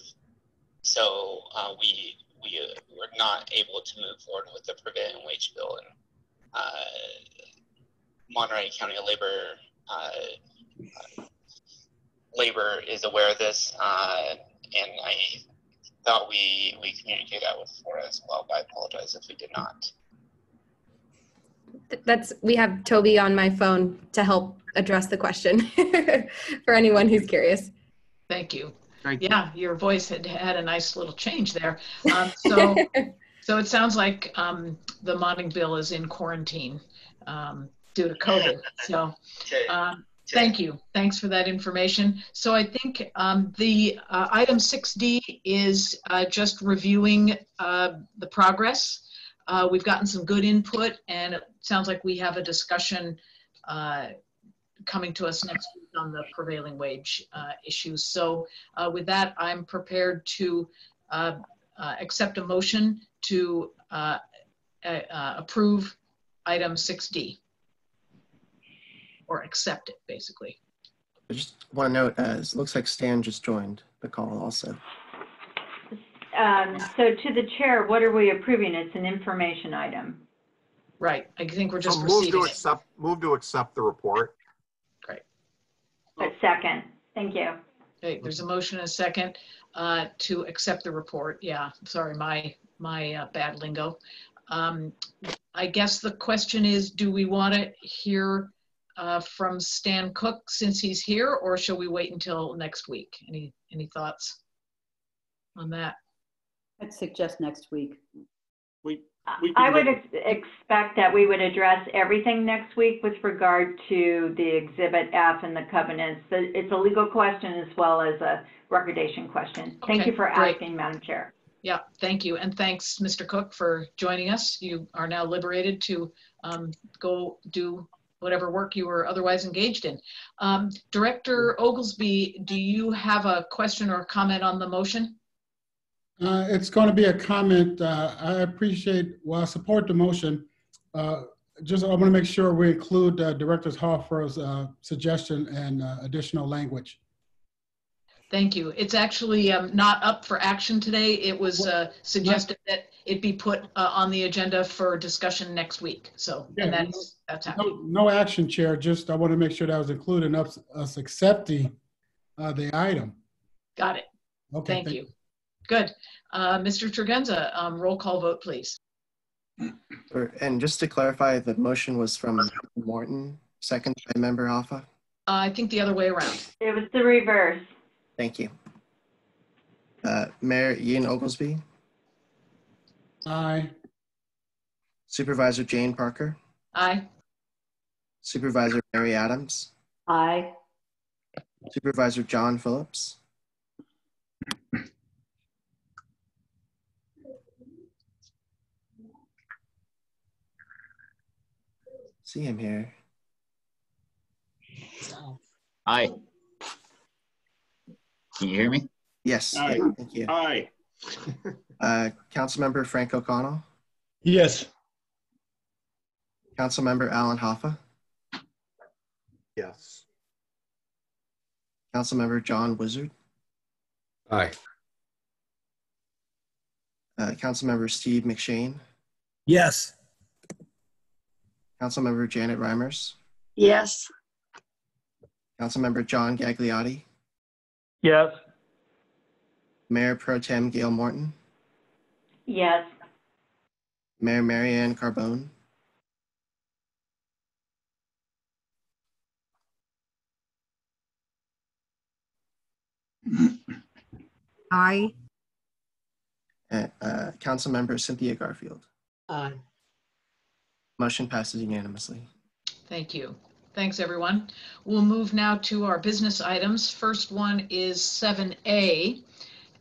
So uh, we, we uh, were not able to move forward with the prevailing wage bill. And Monterey County Labor uh, Labor is aware of this, uh, and I thought we, we communicated that with FORA as well, but I apologize if we did not. that's we have Toby on my phone to help address the question *laughs* for anyone who's curious. Thank you. Yeah, your voice had had a nice little change there. Um, so, *laughs* so it sounds like um, the Monning bill is in quarantine um, due to COVID. So, um, thank you. Thanks for that information. So I think um, the uh, item 6D is uh, just reviewing uh, the progress. Uh, we've gotten some good input, and it sounds like we have a discussion uh, coming to us next week on the prevailing wage uh, issues. So uh, with that, I'm prepared to uh, uh, accept a motion to uh, uh, uh, approve item 6D. Or accept it, basically. I just want to note, as it looks like Stan just joined the call also. Um, so to the chair, what are we approving? It's an information item. Right, I think we're just So move to receiving it. accept, move to accept the report. Great. A second. Thank you. Okay, there's a motion and a second uh, to accept the report. Yeah, sorry, my, my uh, bad lingo. Um, I guess the question is, do we want to hear uh, from Stan Cook since he's here, or shall we wait until next week? Any, any thoughts on that? I'd suggest next week. We, I would ex- expect that we would address everything next week with regard to the Exhibit F and the covenants. It's a legal question as well as a recordation question. Thank Okay, you for great. asking, Madam Chair. Yeah, thank you. And thanks, Mr. Cook, for joining us. You are now liberated to um, go do whatever work you were otherwise engaged in. Um, Director Oglesby, do you have a question or comment on the motion? Uh, It's going to be a comment. Uh, I appreciate, well, I support the motion. Uh, Just, I want to make sure we include uh, Director Haffa's uh, suggestion and uh, additional language. Thank you. It's actually um, not up for action today. It was uh, suggested that it be put uh, on the agenda for discussion next week. So, and that's, that's happening. No no action, Chair, just I want to make sure that was included in us us accepting uh, the item. Got it. Okay, Thank you. Good. Uh, Mr. Tregenza, um, roll call vote, please. Or- And just to clarify, the motion was from Morton, second by Member Haffa. Uh, I think the other way around. It was the reverse. Thank you. Uh, Mayor Ian Oglesby, Aye. Supervisor Jane Parker, Aye. Supervisor Mary Adams, Aye. Supervisor John Phillips, see him here. Aye. Can you hear me? Yes, Aye. thank you. Aye. *laughs* Uh, Councilmember Frank O'Connell, Yes. Councilmember Alan Haffa, Yes. Councilmember John Wizard, Aye. uh, Councilmember Steve McShane, Yes. Councilmember Janet Reimers, Yes. Councilmember John Gagliotti, Yes. Mayor Pro Tem Gail Morton, Yes. Mayor Mary Ann Carbone, Aye. and uh, Councilmember Cynthia Garfield. Aye. Motion passes unanimously. Thank you. Thanks, everyone. We'll move now to our business items. First one is 7A.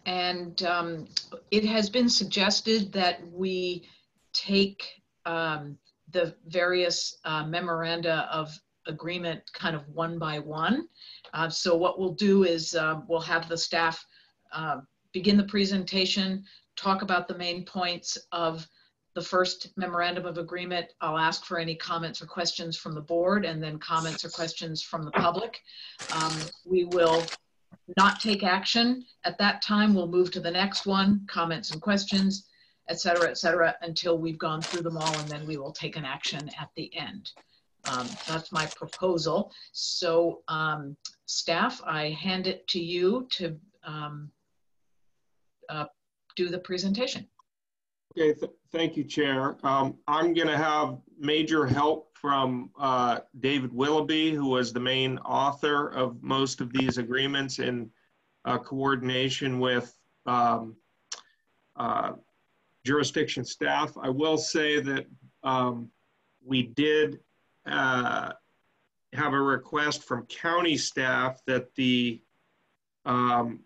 And um, it has been suggested that we take um, the various uh, memoranda of agreement kind of one by one. Uh, so what we'll do is uh, we'll have the staff uh, begin the presentation, talk about the main points of the first memorandum of agreement. I'll ask for any comments or questions from the board and then comments or questions from the public. Um, we will not take action at that time. We'll move to the next one, comments and questions, et cetera, et cetera, until we've gone through them all and then we will take an action at the end. Um, that's my proposal. So um, staff, I hand it to you to um, uh, do the presentation. Okay, th thank you, Chair. Um, I'm going to have major help from uh, David Willoughby, who was the main author of most of these agreements in uh, coordination with um, uh, jurisdiction staff. I will say that um, we did uh, have a request from county staff that the um,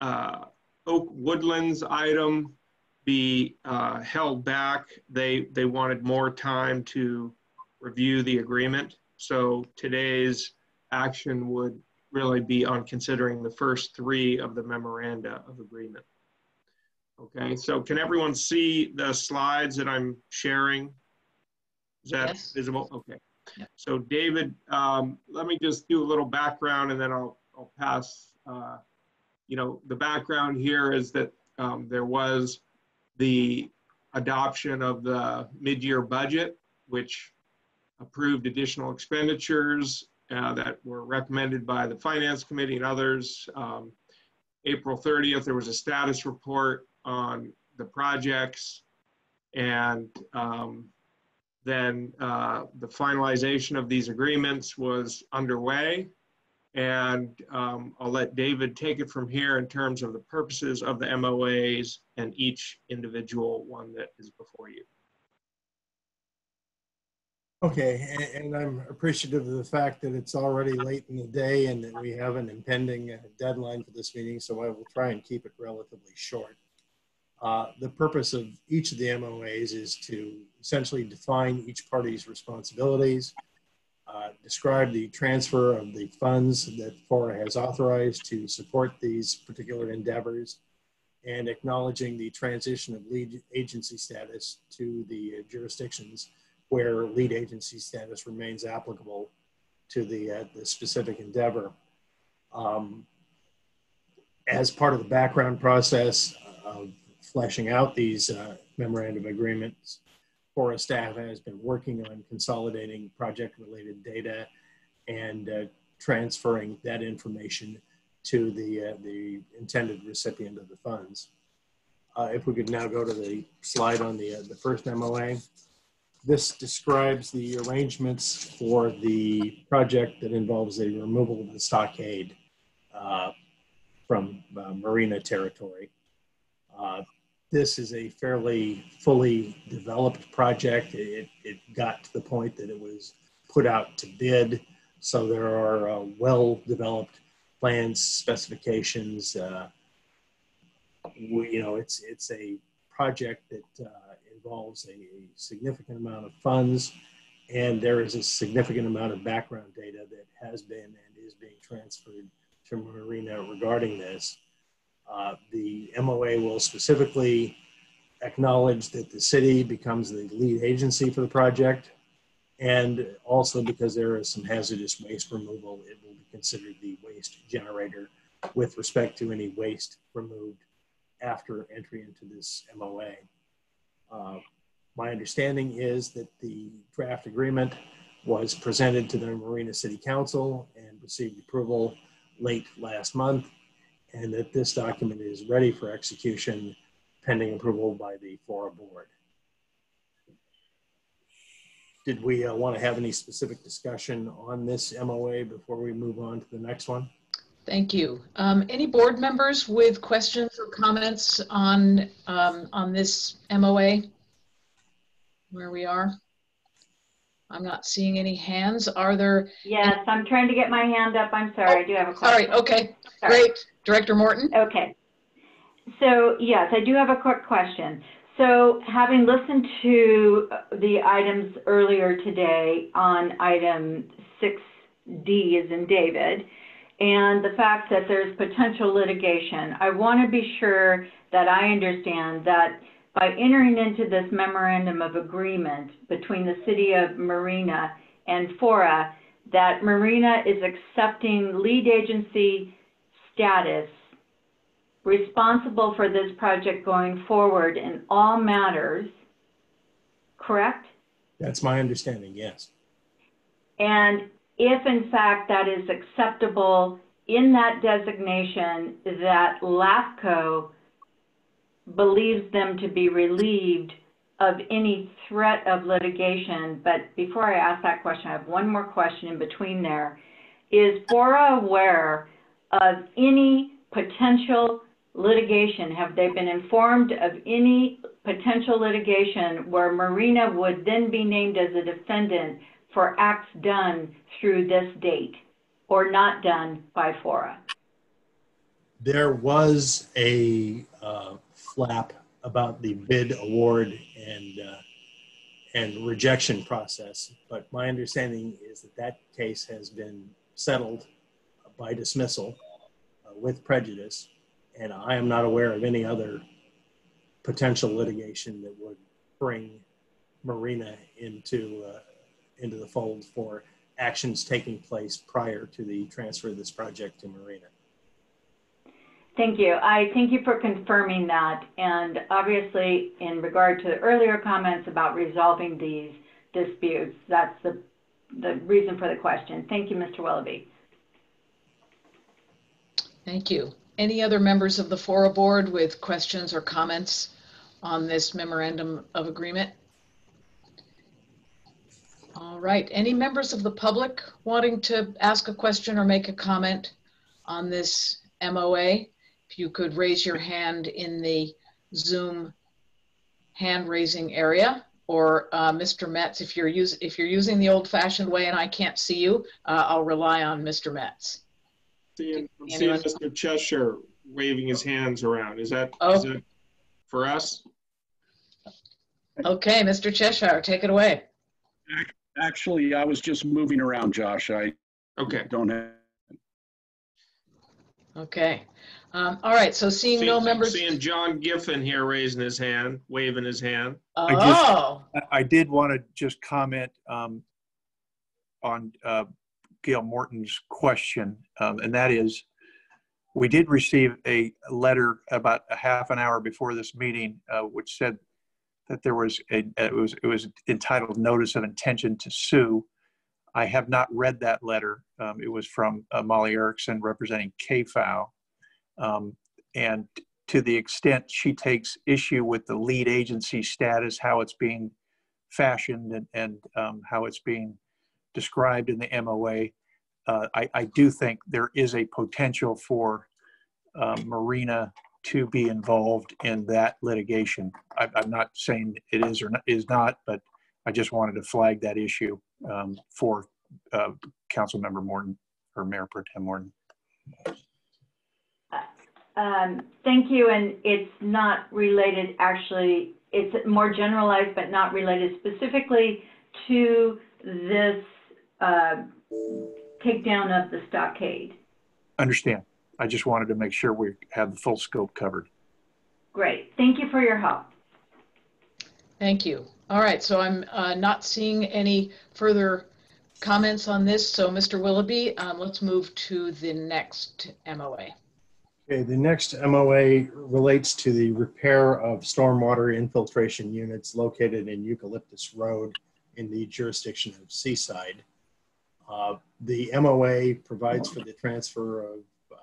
uh, Oak Woodlands item be uh, held back. They, they wanted more time to review the agreement. So today's action would really be on considering the first three of the memoranda of agreement. Okay, so can everyone see the slides that I'm sharing? Is that yes. visible? Okay. Yeah. So David, um, let me just do a little background and then I'll, I'll pass. Uh, you know, the background here is that um, there was the adoption of the mid-year budget, which approved additional expenditures uh, that were recommended by the Finance Committee and others. Um, April 30th, there was a status report on the projects and um, then uh, the finalization of these agreements was underway. And um, I'll let David take it from here in terms of the purposes of the MOAs and each individual one that is before you. Okay, and, and, I'm appreciative of the fact that it's already late in the day and that we have an impending uh, deadline for this meeting, so I will try and keep it relatively short. Uh, the purpose of each of the MOAs is to essentially define each party's responsibilities, uh, describe the transfer of the funds that FORA has authorized to support these particular endeavors, and acknowledging the transition of lead agency status to the jurisdictions where lead agency status remains applicable to the, uh, the specific endeavor. Um, as part of the background process of fleshing out these uh, memorandum agreements, FORA staff has been working on consolidating project related data and uh, transferring that information to the, uh, the intended recipient of the funds. Uh, if we could now go to the slide on the, uh, the first MOA. This describes the arrangements for the project that involves the removal of the stockade uh, from uh, marina territory this is a fairly fully developed project. It, it got to the point that it was put out to bid. So there are uh, well-developed plans, specifications. Uh, we, you know, it's, it's a project that uh, involves a, a, significant amount of funds and there is a significant amount of background data that has been and is being transferred to Marina regarding this. Uh, the MOA will specifically acknowledge that the city becomes the lead agency for the project. And also because there is some hazardous waste removal, it will be considered the waste generator with respect to any waste removed after entry into this MOA. Uh, my understanding is that the draft agreement was presented to the Marina City Council and received approval late last month and that this document is ready for execution pending approval by the FORA board. Did we uh, want to have any specific discussion on this MOA before we move on to the next one? Thank you. Um, any board members with questions or comments on, um, on this MOA? Where we are? I'm not seeing any hands. Are there? Yes, I'm trying to get my hand up. I'm sorry, I do have a question. Sorry, okay, Sorry. great. Director Morton? Okay. So yes, I do have a quick question. So having listened to uh, the items earlier today on item 6D is in David, and the fact that there's potential litigation, I want to be sure that I understand that by entering into this memorandum of agreement between the city of Marina and Fora, that Marina is accepting lead agency status responsible for this project going forward in all matters, correct? That's my understanding, yes. And if in fact that is acceptable in that designation, that LAFCO believes them to be relieved of any threat of litigation. But before I ask that question, I have one more question in between there. Is Fora aware of any potential litigation? Have they been informed of any potential litigation where Marina would then be named as a defendant for acts done through this date or not done by Fora? There was a uh, flap about the bid award and uh, and rejection process, but my understanding is that that case has been settled by dismissal uh, with prejudice, and I am not aware of any other potential litigation that would bring Marina into uh, into the fold for actions taking place prior to the transfer of this project to Marina. Thank you. I thank you for confirming that. And obviously, in regard to the earlier comments about resolving these disputes, that's the, the reason for the question. Thank you, Mr. Willoughby. Thank you. Any other members of the Fora Board with questions or comments on this memorandum of agreement? All right. Any members of the public wanting to ask a question or make a comment on this MOA? If you could raise your hand in the Zoom hand raising area, or uh, Mr. Metz, if you're, use, if you're using the old fashioned way and I can't see you, uh, I'll rely on Mr. Metz. Seeing, I'm seeing Mr. Cheshire waving his hands around. Is that, Oh. is that for us? Okay, Mr. Cheshire, take it away. Actually, I was just moving around, Josh. I Okay. don't have. Okay. Um, all right, so seeing no Seeing- members. Seeing John Giffen here raising his hand, waving his hand. I just- Oh, I- I did want to just comment um, on uh, Gail Morton's question, um, and that is, we did receive a letter about a half an hour before this meeting, uh, which said that there was a, it was, it was entitled Notice of Intention to Sue. I have not read that letter. Um, It was from uh, Molly Erickson representing KFOW. Um, And to the extent she takes issue with the lead agency status, how it's being fashioned and, and um, how it's being described in the MOA, uh, I, I do think there is a potential for uh, Marina to be involved in that litigation. I, I'm not saying it is or not, is not, but I just wanted to flag that issue um, for uh, Councilmember Morton or Mayor Pro Tem Morton. Um, thank you, and it's not related, actually, it's more generalized, but not related specifically to this uh, takedown of the stockade. Understand. I just wanted to make sure we have the full scope covered. Great, thank you for your help. thank you. All right, so I'm uh, not seeing any further comments on this. So Mr. Willoughby, um, let's move to the next MOA. Okay, the next MOA relates to the repair of stormwater infiltration units located in Eucalyptus Road in the jurisdiction of Seaside. Uh, The MOA provides for the transfer of uh,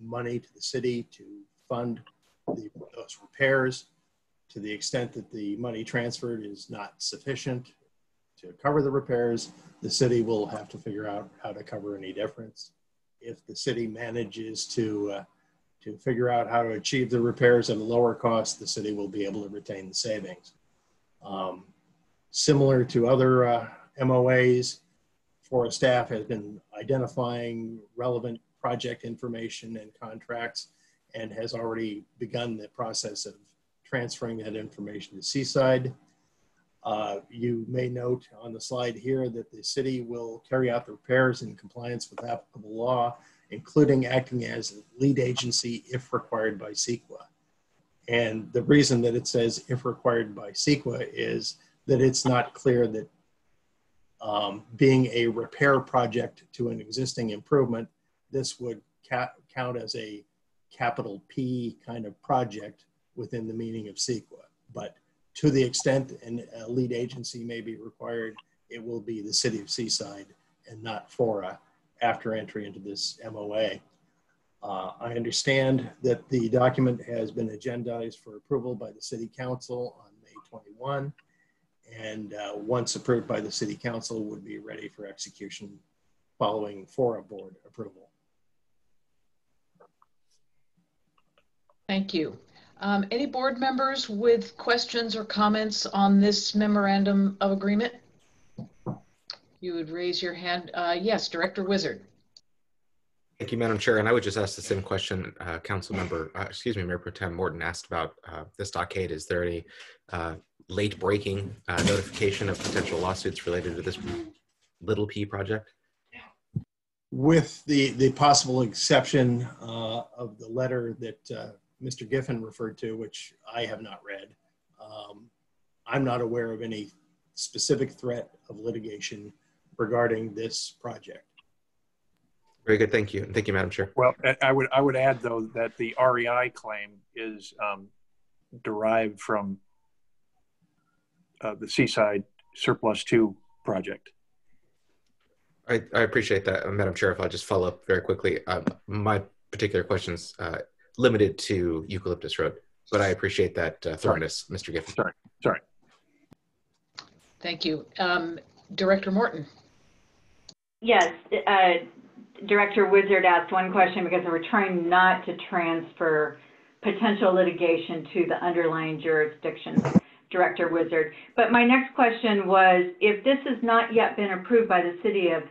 money to the city to fund the- those repairs. To the extent that the money transferred is not sufficient to cover the repairs, the city will have to figure out how to cover any difference. if the city manages to uh, to figure out how to achieve the repairs at a lower cost, the city will be able to retain the savings. Um, similar to other uh, MOAs, FORA's staff has been identifying relevant project information and contracts and has already begun the process of transferring that information to Seaside. Uh, you may note on the slide here that the city will carry out the repairs in compliance with applicable law, including acting as lead agency if required by CEQA. And the reason that it says if required by CEQA is that it's not clear that um, being a repair project to an existing improvement, this would count as a capital P kind of project within the meaning of CEQA. But to the extent an, lead agency may be required, it will be the city of Seaside and not FORA after entry into this MOA. Uh, I understand that the document has been agendized for approval by the City Council on May 21, and uh, once approved by the City Council, would be ready for execution following FORA board approval. Thank you. Um, any board members with questions or comments on this memorandum of agreement? You would raise your hand. Uh, yes, Director Wizard. Thank you, Madam Chair. And I would just ask the same question, uh, Council Member, uh, excuse me, Mayor Pro Tem Morton asked about uh, this stockade. Is there any uh, late breaking uh, notification of potential lawsuits related to this little P project? With the, the possible exception uh, of the letter that Mr. Giffen referred to, which I have not read. Um, I'm not aware of any specific threat of litigation regarding this project. Very good, thank you. Thank you, Madam Chair. Well, I would I would add though that the REI claim is um, derived from uh, the Seaside Surplus Two project. I, I appreciate that, Madam Chair. If I just follow up very quickly, uh, my particular questions uh, limited to Eucalyptus Road. But I appreciate that uh, thoroughness, Mr. Giffen. Sorry, sorry. Thank you. Um, Director Morton. Yes, uh, Director Wizard asked one question because we're trying not to transfer potential litigation to the underlying jurisdictions, Director Wizard. But my next question was, if this has not yet been approved by the City of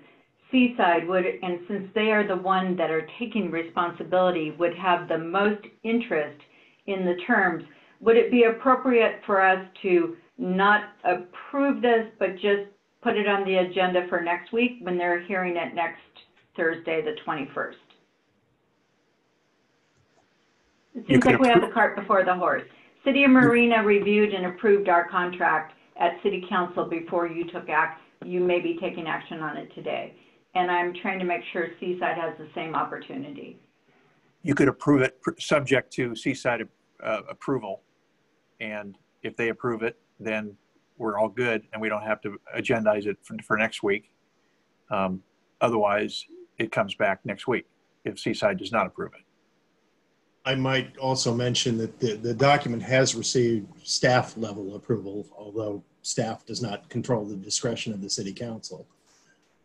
Seaside would, and since they are the one that are taking responsibility, would have the most interest in the terms, would it be appropriate for us to not approve this, but just put it on the agenda for next week when they're hearing it next Thursday, the 21st? It seems like we have the cart before the horse. City of Marina reviewed and approved our contract at City Council before you took act. You may be taking action on it today and I'm trying to make sure Seaside has the same opportunity. You could approve it subject to Seaside uh, approval. And if they approve it, then we're all good and we don't have to agendize it for, for next week. Um, otherwise, it comes back next week if Seaside does not approve it. I might also mention that the, the document has received staff level approval, although staff does not control the discretion of the city council.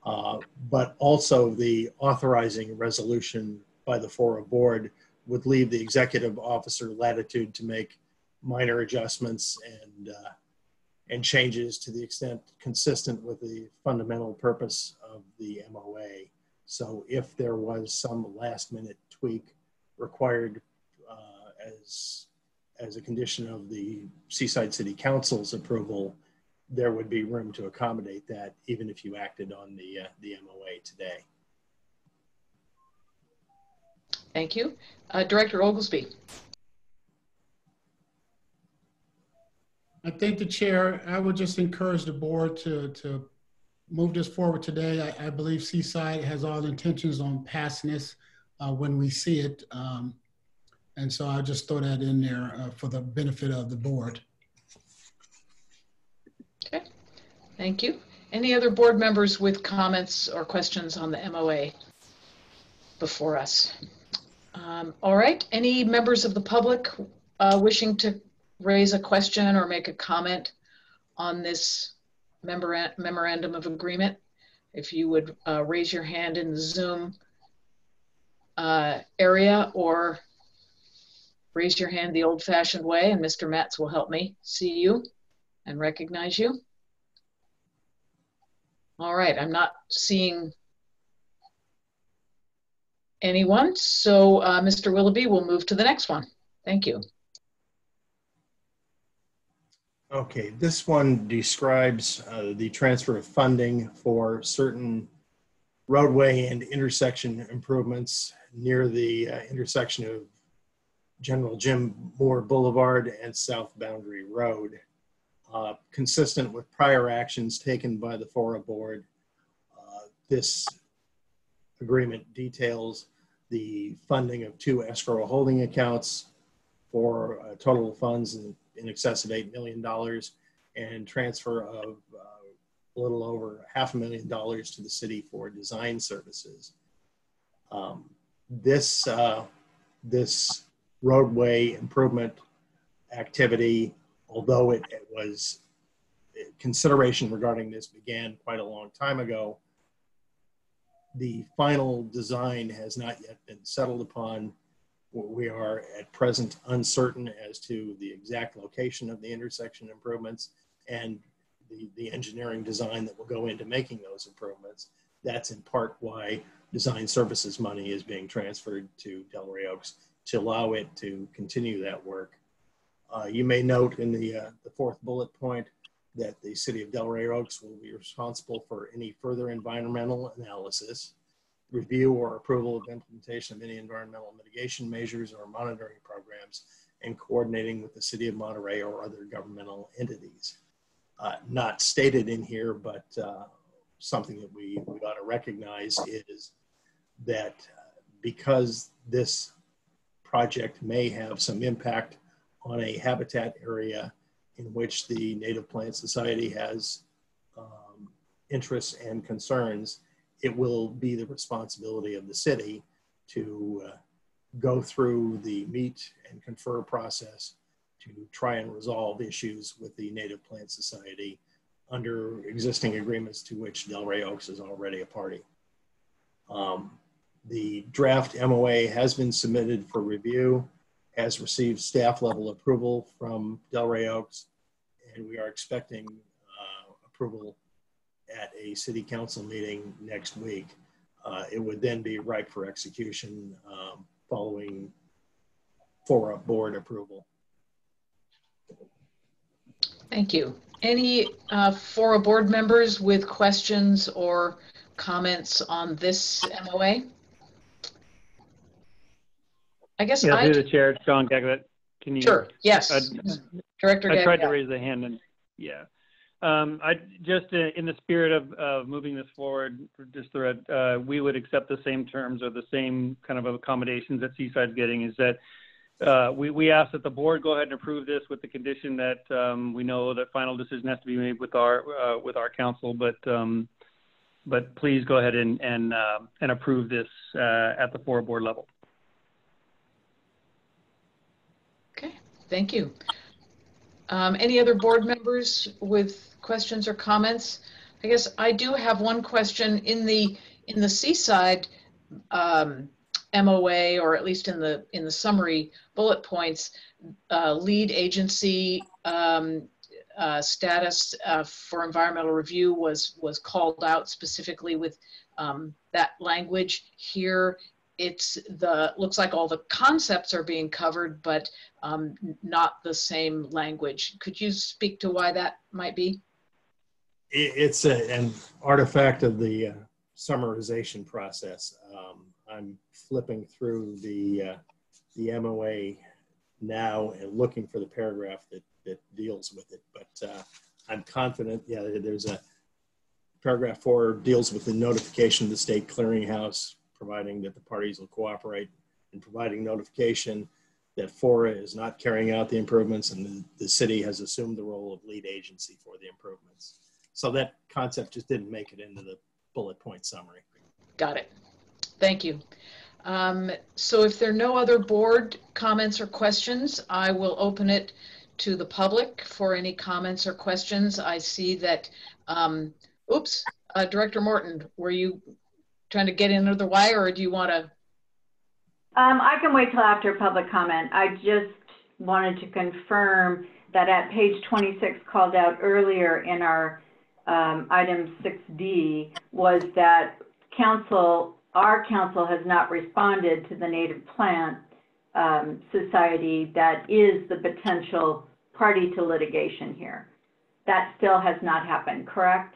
Uh, but also the authorizing resolution by the FORA board would leave the executive officer latitude to make minor adjustments and uh, and changes to the extent consistent with the fundamental purpose of the MOA. So if there was some last minute tweak required uh, as as a condition of the Seaside City Council's approval, there would be room to accommodate that even if you acted on the, uh, the MOA today. Thank you. Uh, Director Oglesby. I think the chair, I would just encourage the board to, to move this forward today. I, I believe Seaside has all intentions on passing this uh, when we see it. Um, and so I'll just throw that in there uh, for the benefit of the board. Okay, thank you. Any other board members with comments or questions on the MOA before us? Um, all right, any members of the public uh, wishing to raise a question or make a comment on this memorandum of agreement? If you would uh, raise your hand in the Zoom uh, area or raise your hand the old fashioned way and Mr. Metz will help me see you and recognize you. All right, I'm not seeing anyone. So uh, Mr. Willoughby, we'll move to the next one. Thank you. Okay, this one describes uh, the transfer of funding for certain roadway and intersection improvements near the uh, intersection of General Jim Moore Boulevard and South Boundary Road. Uh, consistent with prior actions taken by the FORA board, uh, this agreement details the funding of two escrow holding accounts for uh, total funds in, in, excess of $8 million and transfer of uh, a little over half a million dollars to the city for design services. Um, this, uh, this roadway improvement activity although it, it was consideration regarding this began quite a long time ago, the final design has not yet been settled upon. We are at present uncertain as to the exact location of the intersection improvements and the, the engineering design that will go into making those improvements. That's in part why design services money is being transferred to Del Rey Oaks to allow it to continue that work uh, you may note in the, uh, the fourth bullet point that the city of Del Rey Oaks will be responsible for any further environmental analysis, review or approval of implementation of any environmental mitigation measures or monitoring programs, and coordinating with the city of Monterey or other governmental entities. Uh, not stated in here, but uh, something that we, we ought to recognize is that uh, because this project may have some impact on a habitat area in which the Native Plant Society has um, interests and concerns, it will be the responsibility of the city to uh, go through the meet and confer process to try and resolve issues with the Native Plant Society under existing agreements to which Del Rey Oaks is already a party. Um, the draft MOA has been submitted for review has received staff level approval from Del Rey Oaks, and we are expecting uh, approval at a city council meeting next week. Uh, it would then be ripe for execution um, following a board approval. Thank you. Any uh, FORA board members with questions or comments on this MOA? I guess yeah, I through the chair, John Gaglioti. Can you? Sure. Yes. I, Director. I tried to raise the hand and yeah. Um, I just uh, in the spirit of, of moving this forward, just the uh, we would accept the same terms or the same kind of accommodations that Seaside's getting. Is that uh, we we ask that the board go ahead and approve this with the condition that um, we know that final decision has to be made with our uh, with our council, but um, but please go ahead and and uh, and approve this uh, at the FORA board level. Thank you. Um, any other board members with questions or comments? I guess I do have one question in the in the Seaside um, MOA, or at least in the in the summary bullet points. Uh, lead agency um, uh, status uh, for environmental review was was called out specifically with um, that language here it's the looks like all the concepts are being covered, but um, not the same language. Could you speak to why that might be? It's a, an artifact of the uh, summarization process. Um, I'm flipping through the uh, the MOA now and looking for the paragraph that that deals with it, but uh, I'm confident. Yeah, there's a paragraph four deals with the notification of the state clearinghouse providing that the parties will cooperate in providing notification that FORA is not carrying out the improvements and the, the city has assumed the role of lead agency for the improvements. So that concept just didn't make it into the bullet point summary. Got it. Thank you. Um, so if there are no other board comments or questions, I will open it to the public for any comments or questions. I see that, um, oops, uh, Director Morton, were you trying to get in the wire, or do you want to Um, I can wait till after public comment. I just wanted to confirm that at page 26 called out earlier in our um, item 6D was that council, our council has not responded to the native plant um, society that is the potential party to litigation here. That still has not happened, correct?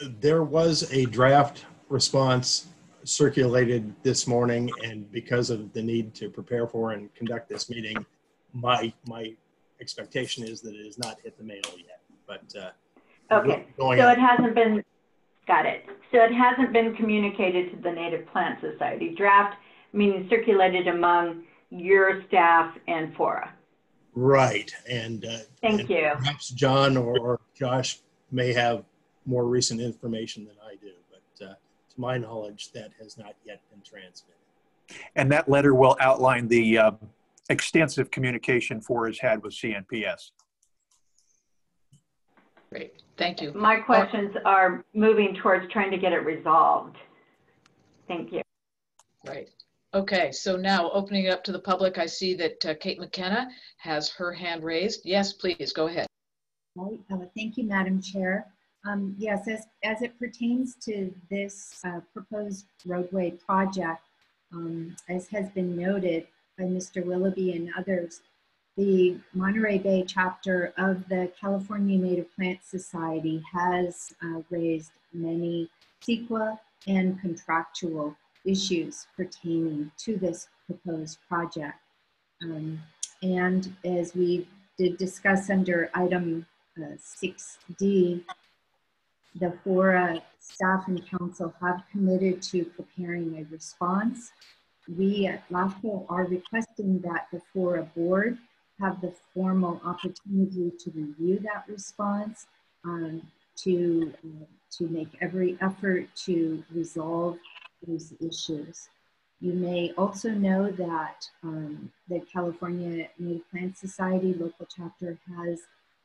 There was a draft response circulated this morning, and because of the need to prepare for and conduct this meeting, my my expectation is that it has not hit the mail yet. But uh, Okay, so it on. hasn't been, got it. So it hasn't been communicated to the Native Plant Society. Draft meaning circulated among your staff and Fora. right, and uh, Thank and you. Perhaps John or Josh may have more recent information than I do, but uh, to my knowledge, that has not yet been transmitted. And that letter will outline the uh, extensive communication FORA has had with CNPS. Great, thank you. My questions are moving towards trying to get it resolved. Thank you. Right. Okay, so now opening it up to the public, I see that uh, Kate McKenna has her hand raised. Yes, please, go ahead. Right, uh, Thank you, Madam Chair. Um, Yes, as, as it pertains to this uh, proposed roadway project, um, as has been noted by Mr. Willoughby and others, the Monterey Bay chapter of the California Native Plant Society has uh, raised many CEQA and contractual issues pertaining to this proposed project. Um, And as we did discuss under item uh, 6D, the Fora staff and council have committed to preparing a response. We at LAFCO are requesting that the Fora board have the formal opportunity to review that response, um, to, uh, to make every effort to resolve these issues. You may also know that um, the California Native Plant Society local chapter has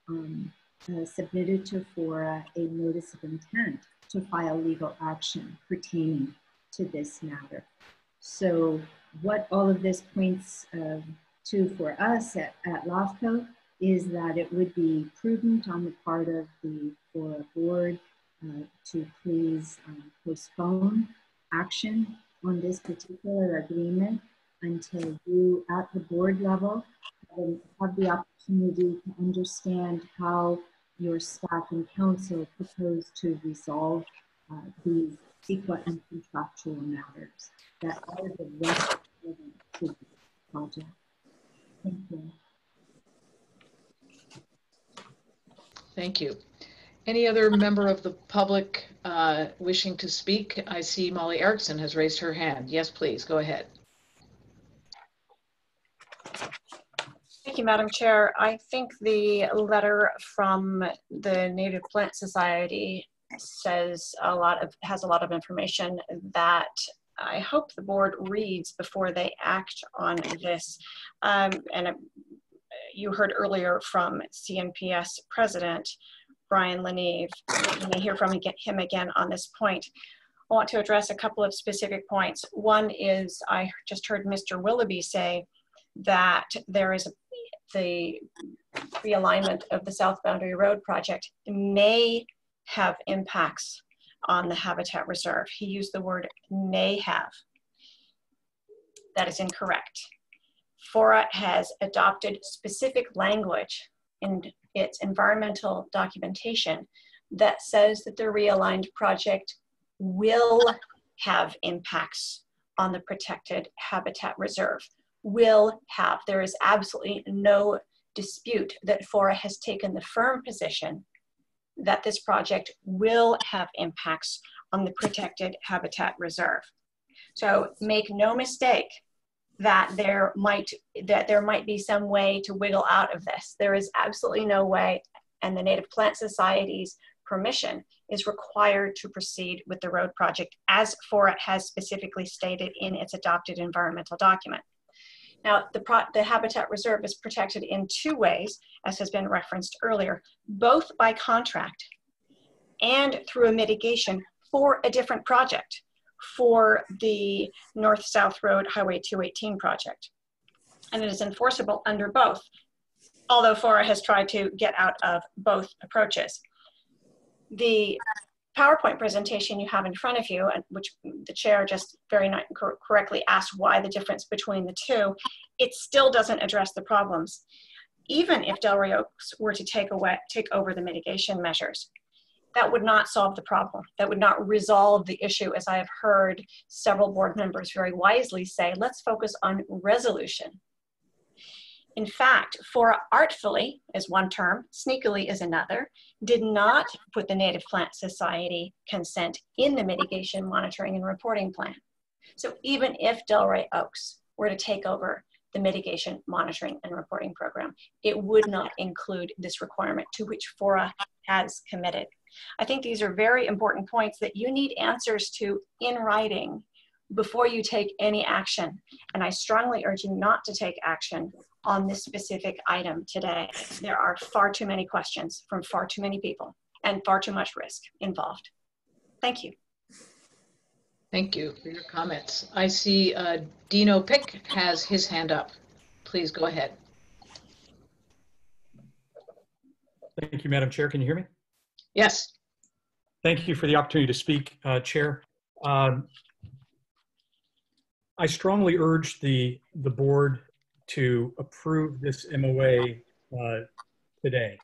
um, uh, submitted to FORA a notice of intent to file legal action pertaining to this matter. So what all of this points uh, to for us at, at LAFCO is that it would be prudent on the part of the FORA board uh, to please um, postpone action on this particular agreement until you at the board level have the opportunity to understand how your staff and council propose to resolve uh, these CEQA and contractual matters that are the rest to the project. Thank you. Thank you. Any other member of the public uh, wishing to speak? I see Molly Erickson has raised her hand. Yes, please, go ahead. Thank you, Madam Chair. I think the letter from the Native Plant Society says a lot of, has a lot of information that I hope the board reads before they act on this. Um, and uh, you heard earlier from CNPS President Brian LeNeve. You may hear from him again on this point. I want to address a couple of specific points. One is I just heard Mr. Willoughby say that there is a, the realignment of the South Boundary Road project may have impacts on the habitat reserve. He used the word may have. That is incorrect. FORA has adopted specific language in its environmental documentation that says that the realigned project will have impacts on the protected habitat reserve. Will have. There is absolutely no dispute that FORA has taken the firm position that this project will have impacts on the protected habitat reserve. So make no mistake that there might that there might be some way to wiggle out of this. There is absolutely no way, and the Native Plant Society's permission is required to proceed with the road project as FORA has specifically stated in its adopted environmental document. Now, the, pro the habitat reserve is protected in two ways, as has been referenced earlier, both by contract and through a mitigation for a different project. for the North-South Road Highway 218 project. And it is enforceable under both, although FORA has tried to get out of both approaches. The PowerPoint presentation you have in front of you, and which the chair just very cor correctly asked why the difference between the two, it still doesn't address the problems. Even if Del Rey Oaks were to take away, take over the mitigation measures, that would not solve the problem. That would not resolve the issue, as I have heard several board members very wisely say, let's focus on resolution. In fact, FORA artfully is one term, sneakily is another, did not put the Native Plant Society consent in the mitigation monitoring and reporting plan. So even if Del Rey Oaks were to take over the mitigation monitoring and reporting program, it would not include this requirement to which FORA has committed. I think these are very important points that you need answers to in writing before you take any action. And I strongly urge you not to take action on this specific item today. There are far too many questions from far too many people and far too much risk involved. Thank you. Thank you for your comments. I see uh, Dino Pick has his hand up. Please go ahead. Thank you, Madam Chair. Can you hear me? Yes. Thank you for the opportunity to speak, uh, Chair. Um, I strongly urge the, the board to approve this MOA uh, today.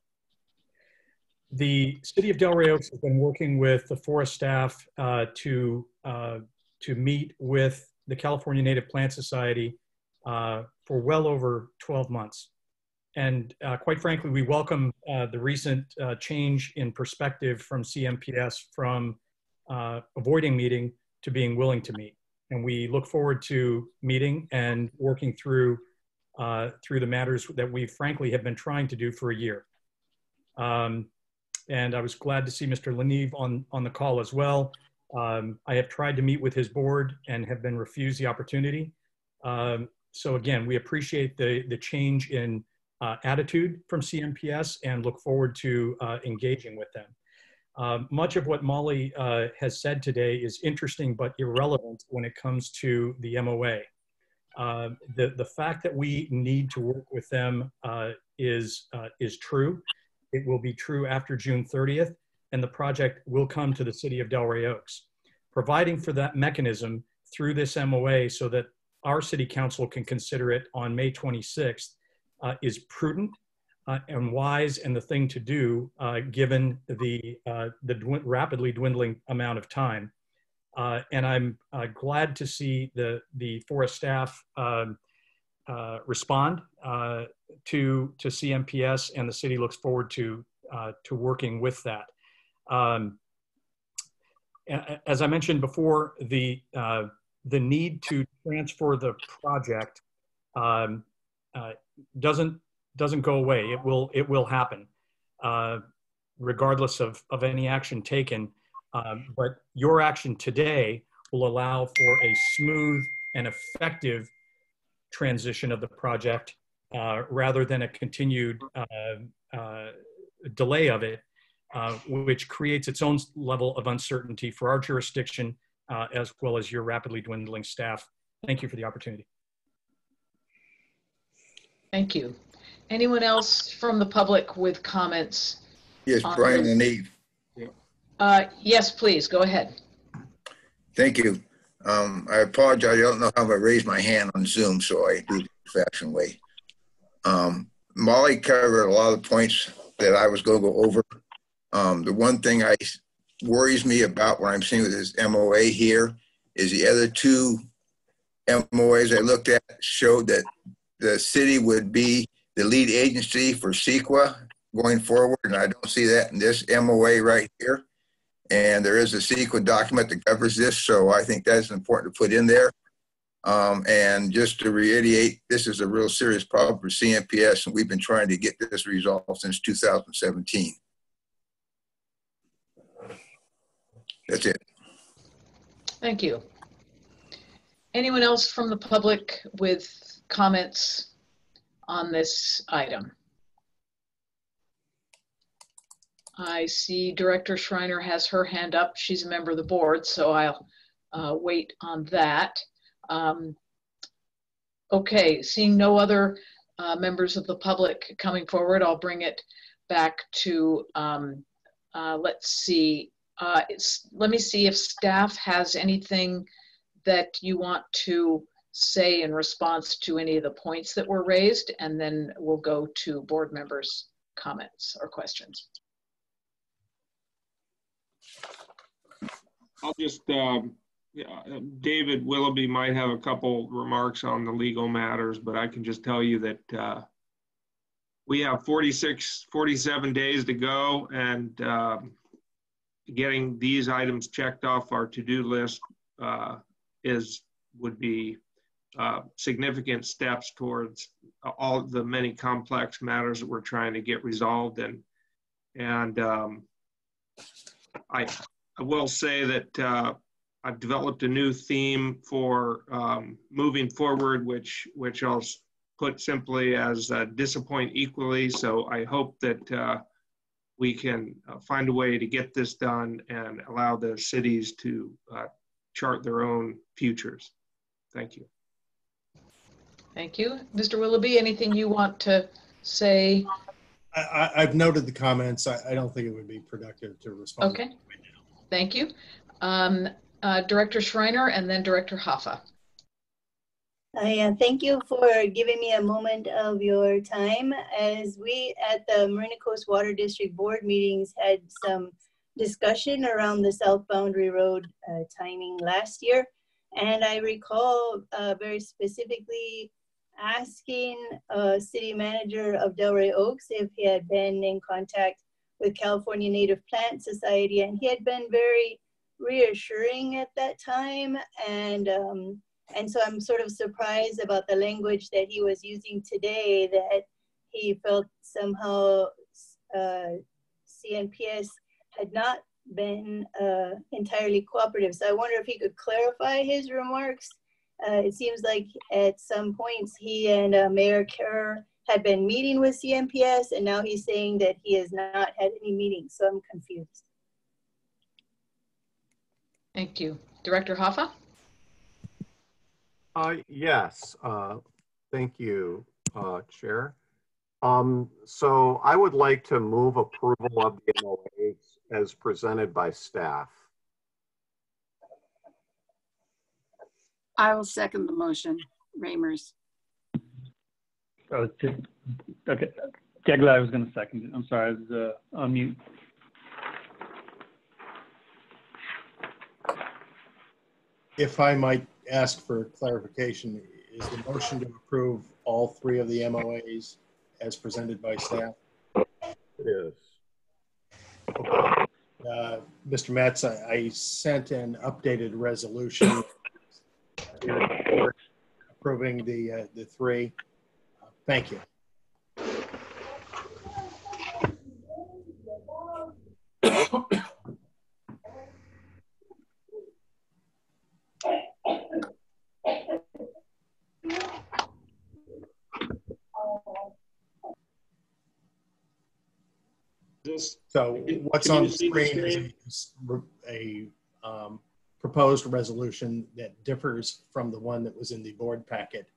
The City of Del Rey Oaks has been working with the FORA's staff uh, to, uh, to meet with the California Native Plant Society uh, for well over 12 months. And uh, quite frankly, we welcome uh, the recent change in perspective from CNPS from avoiding meeting to being willing to meet. And we look forward to meeting and working through uh, through the matters that we frankly have been trying to do for a year. Um, and I was glad to see Mr. LeNeve on, on the call as well. Um, I have tried to meet with his board and have been refused the opportunity. Um, so again, we appreciate the, the change in uh, attitude from CNPS and look forward to uh, engaging with them. Uh, much of what Molly uh, has said today is interesting but irrelevant when it comes to the MOA. Uh, the, the fact that we need to work with them uh, is, uh, is true. It will be true after June 30th, and the project will come to the city of Del Rey Oaks. Providing for that mechanism through this MOA so that our city council can consider it on May 26th uh, is prudent uh, and wise and the thing to do given the, the dw rapidly dwindling amount of time. Uh, and I'm uh, glad to see the, the FORA's staff um, uh, respond uh, to, to CNPS and the city looks forward to, uh, to working with that. Um, as I mentioned before, the, uh, the need to transfer the project um, doesn't, doesn't go away. It will, it will happen regardless of, of any action taken. Um, but your action today will allow for a smooth and effective transition of the project uh, rather than a continued uh, uh, delay of it, uh, which creates its own level of uncertainty for our jurisdiction uh, as well as your rapidly dwindling staff. Thank you for the opportunity. Thank you. Anyone else from the public with comments? Yes, Brian LeNeve. Uh, yes, please, go ahead. Thank you. Um, I apologize. I don't know how I raised my hand on Zoom, so I do the fashion way. Um, Molly covered a lot of points that I was going to go over. Um, the one thing I worries me about what I'm seeing with this MOA here is the other two MOAs I looked at showed that the city would be the lead agency for CEQA going forward, and I don't see that in this MOA right here. And there is a CEQA document that covers this, so I think that's important to put in there. Um, and just to reiterate, this is a real serious problem for CNPS, and we've been trying to get this resolved since 2017. That's it. Thank you. Anyone else from the public with comments on this item? I see Director Shriner has her hand up. She's a member of the board, so I'll uh, wait on that. Um, okay, seeing no other uh, members of the public coming forward, I'll bring it back to, um, uh, let's see, uh, let me see if staff has anything that you want to say in response to any of the points that were raised, and then we'll go to board members' comments or questions. I'll just, um, yeah, David Willoughby might have a couple remarks on the legal matters, but I can just tell you that uh, we have 46, 47 days to go, and um, getting these items checked off our to-do list uh, is would be uh, significant steps towards all the many complex matters that we're trying to get resolved. And and um, I, I will say that uh, I've developed a new theme for um, moving forward, which which I'll put simply as uh, disappoint equally. So I hope that uh, we can uh, find a way to get this done and allow the cities to uh, chart their own futures. Thank you. Thank you. Mr. Willoughby, anything you want to say? I, have noted the comments. I, I, don't think it would be productive to respond. Okay. Thank you. Um, uh, Director Shriner and then Director Haffa. Uh, yeah, thank you for giving me a moment of your time. As we at the Marina Coast Water District Board meetings had some discussion around the South Boundary Road uh, timing last year. And I recall uh, very specifically asking a city manager of Del Rey Oaks if he had been in contact with California Native Plant Society, and he had been very reassuring at that time. And um, and so I'm sort of surprised about the language that he was using today. That he felt somehow uh, CNPS had not been uh, entirely cooperative. So I wonder if he could clarify his remarks uh, it seems like at some points he and uh, Mayor Kerr had been meeting with CNPS and now he's saying that he has not had any meetings. So I'm confused. Thank you. Director Haffa? Uh, yes, uh, thank you, uh, Chair. Um, so I would like to move approval of the MOAs as presented by staff. I will second the motion. Reimers. Oh, okay. Degla, I was going to second it. I'm sorry, I was uh, on mute. If I might ask for clarification, is the motion to approve all three of the MOAs as presented by staff? It is. Uh, Mr. Metz, I, I sent an updated resolution approving the, uh, the three. Uh, Thank you. So what's on the screen is a, a um, proposed resolution that differs from the one that was in the board packet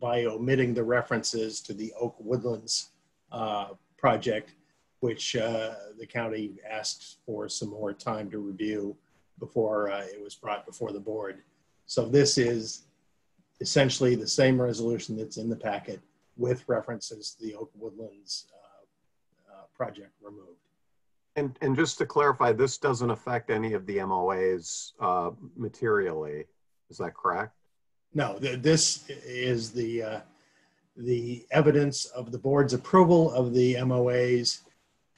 by omitting the references to the Oak Woodlands uh, project, which uh, the county asked for some more time to review before uh, it was brought before the board. So this is essentially the same resolution that's in the packet with references to the Oak Woodlands uh, uh, project removed. And, and just to clarify, this doesn't affect any of the MOAs uh, materially. Is that correct? No, th this is the uh, the evidence of the board's approval of the MOAs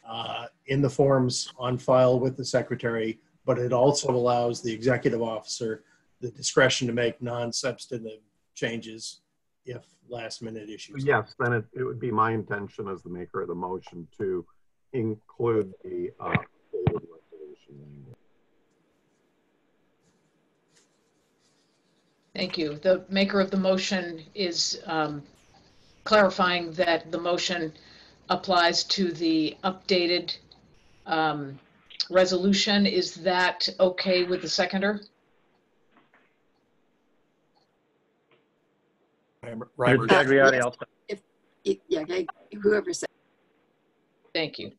uh, in the forms on file with the secretary, but it also allows the executive officer the discretion to make non-substantive changes if last minute issues. Yes, then it, it would be my intention as the maker of the motion to include the uh, resolution language. Thank you. The maker of the motion is um, clarifying that the motion applies to the updated um, resolution. Is that okay with the seconder? Robert. Uh, if, yeah, whoever said, Thank you.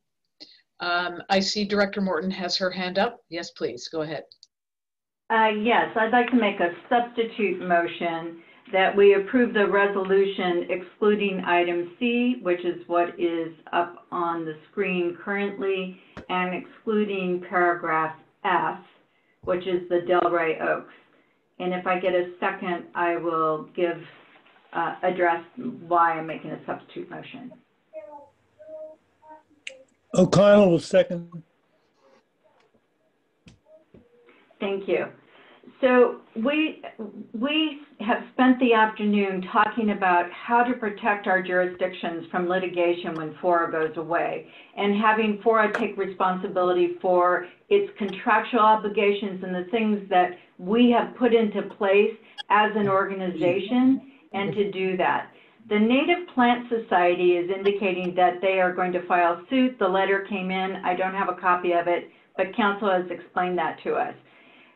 Um, I see Director Morton has her hand up. Yes, please, go ahead. Uh, yes, I'd like to make a substitute motion that we approve the resolution excluding item C, which is what is up on the screen currently, and excluding paragraph F, which is the Del Rey Oaks. And if I get a second, I will give, uh, address why I'm making a substitute motion. O'Connell will second. Thank you. So we, we have spent the afternoon talking about how to protect our jurisdictions from litigation when FORA goes away and having FORA take responsibility for its contractual obligations and the things that we have put into place as an organization and to do that. The Native Plant Society is indicating that they are going to file suit. The letter came in. I don't have a copy of it, but council has explained that to us.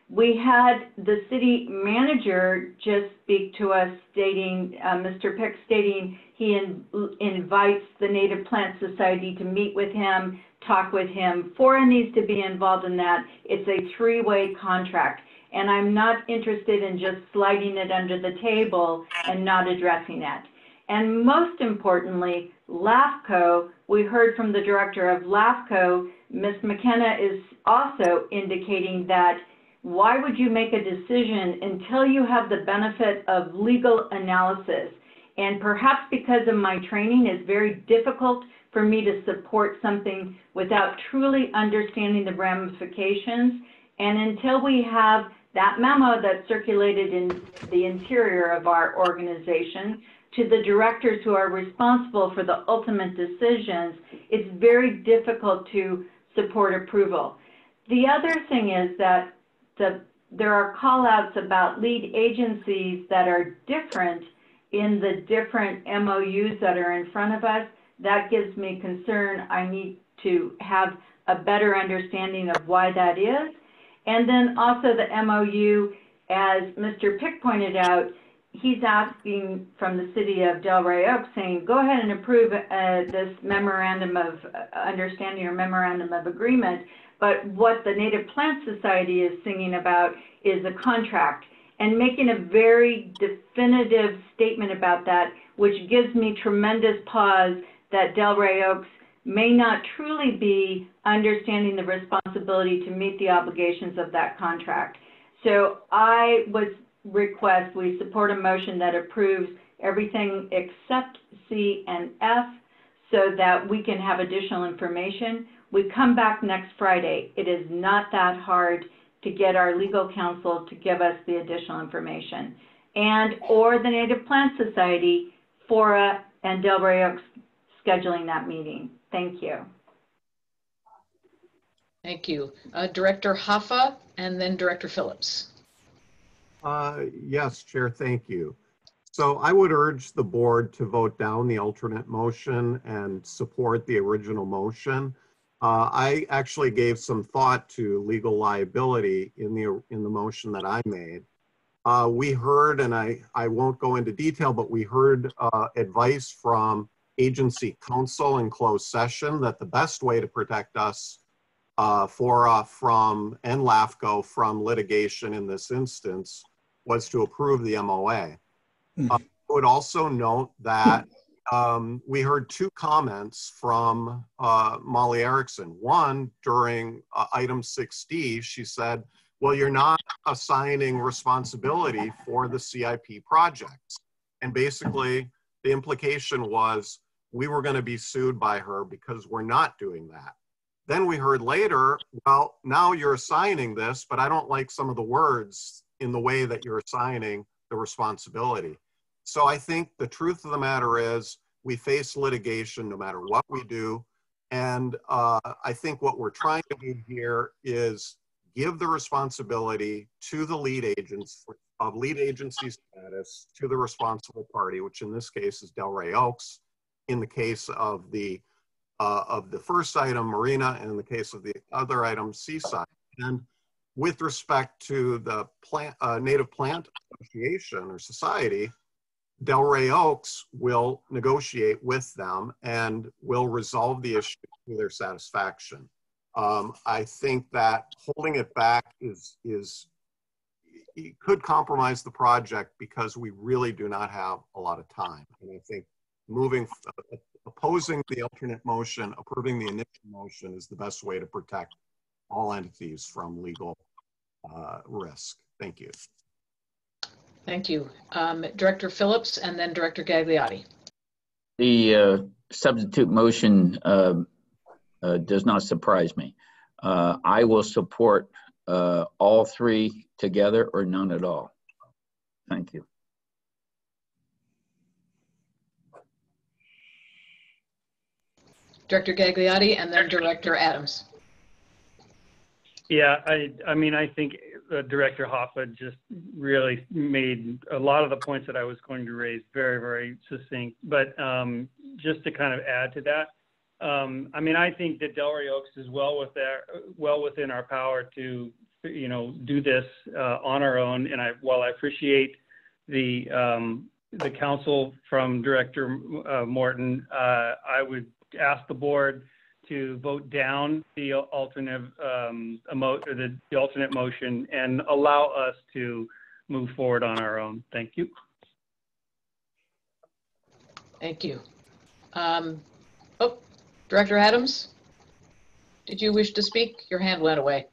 We had the city manager just speak to us stating, uh, Mr. Pick stating he in, invites the Native Plant Society to meet with him, talk with him. Fora needs to be involved in that. It's a three-way contract. And I'm not interested in just sliding it under the table and not addressing it. And most importantly, LAFCO, we heard from the director of LAFCO, Ms. McKenna is also indicating that why would you make a decision until you have the benefit of legal analysis? And perhaps because of my training, it's very difficult for me to support something without truly understanding the ramifications. And until we have that memo that circulated in the interior of our organization to the directors who are responsible for the ultimate decisions, it's very difficult to support approval. The other thing is that the, there are call outs about lead agencies that are different in the different MOUs that are in front of us. That gives me concern. I need to have a better understanding of why that is. And then also the MOU, as Mr. Pick pointed out, he's asking from the city of Del Rey Oaks saying, go ahead and approve uh, this memorandum of uh, understanding or memorandum of agreement. But what the Native Plant Society is singing about is a contract and making a very definitive statement about that, which gives me tremendous pause that Del Rey Oaks may not truly be understanding the responsibility to meet the obligations of that contract. So I would request we support a motion that approves everything except C and F so that we can have additional information. We come back next Friday. It is not that hard to get our legal counsel to give us the additional information. And or the Native Plant Society, FORA, and Del Rey Oaks scheduling that meeting. Thank you. Thank you. Uh, Director Haffa and then Director Phillips. Uh, yes, Chair, thank you. So I would urge the board to vote down the alternate motion and support the original motion. Uh, I actually gave some thought to legal liability in the in the motion that I made. Uh, we heard, and I, I won't go into detail, but we heard uh, advice from agency counsel in closed session that the best way to protect us uh, for uh, from and LAFCO from litigation in this instance was to approve the MOA. Mm. Uh, I would also note that um, we heard two comments from uh, Molly Erickson. One during uh, item 6D, she said, well, you're not assigning responsibility for the CIP projects. And basically, the implication was we were going to be sued by her because we're not doing that. Then we heard later, well, now you're assigning this, but I don't like some of the words in the way that you're assigning the responsibility. So I think the truth of the matter is we face litigation no matter what we do. And uh, I think what we're trying to do here is give the responsibility to the lead agents of lead agency status to the responsible party, which in this case is Del Rey Oaks, in the case of the uh, of the first item, Marina, and in the case of the other item, Seaside. And with respect to the plant, uh, Native Plant Association or Society, Del Rey Oaks will negotiate with them and will resolve the issue to their satisfaction. Um, I think that holding it back is is it could compromise the project because we really do not have a lot of time. And I think moving uh, opposing the alternate motion, approving the initial motion is the best way to protect all entities from legal uh, risk. Thank you. Thank you. Um, Director Phillips and then Director Gaglioti. The uh, substitute motion uh, uh, does not surprise me. Uh, I will support uh, all three together or none at all. Thank you. Director Gaglioti and then Director Adams. Yeah, I, I mean, I think uh, Director Haffa just really made a lot of the points that I was going to raise very, very succinct. But um, just to kind of add to that, um, I mean, I think that Del Rey Oaks is well with our, well within our power to, you know, do this uh, on our own. And I, while I appreciate the um, the counsel from Director uh, Morton, uh, I would ask the board to vote down the alternate um, emo- the, the alternate motion and allow us to move forward on our own. Thank you. Thank you. Um, oh, Director Adams, did you wish to speak? Your hand went away.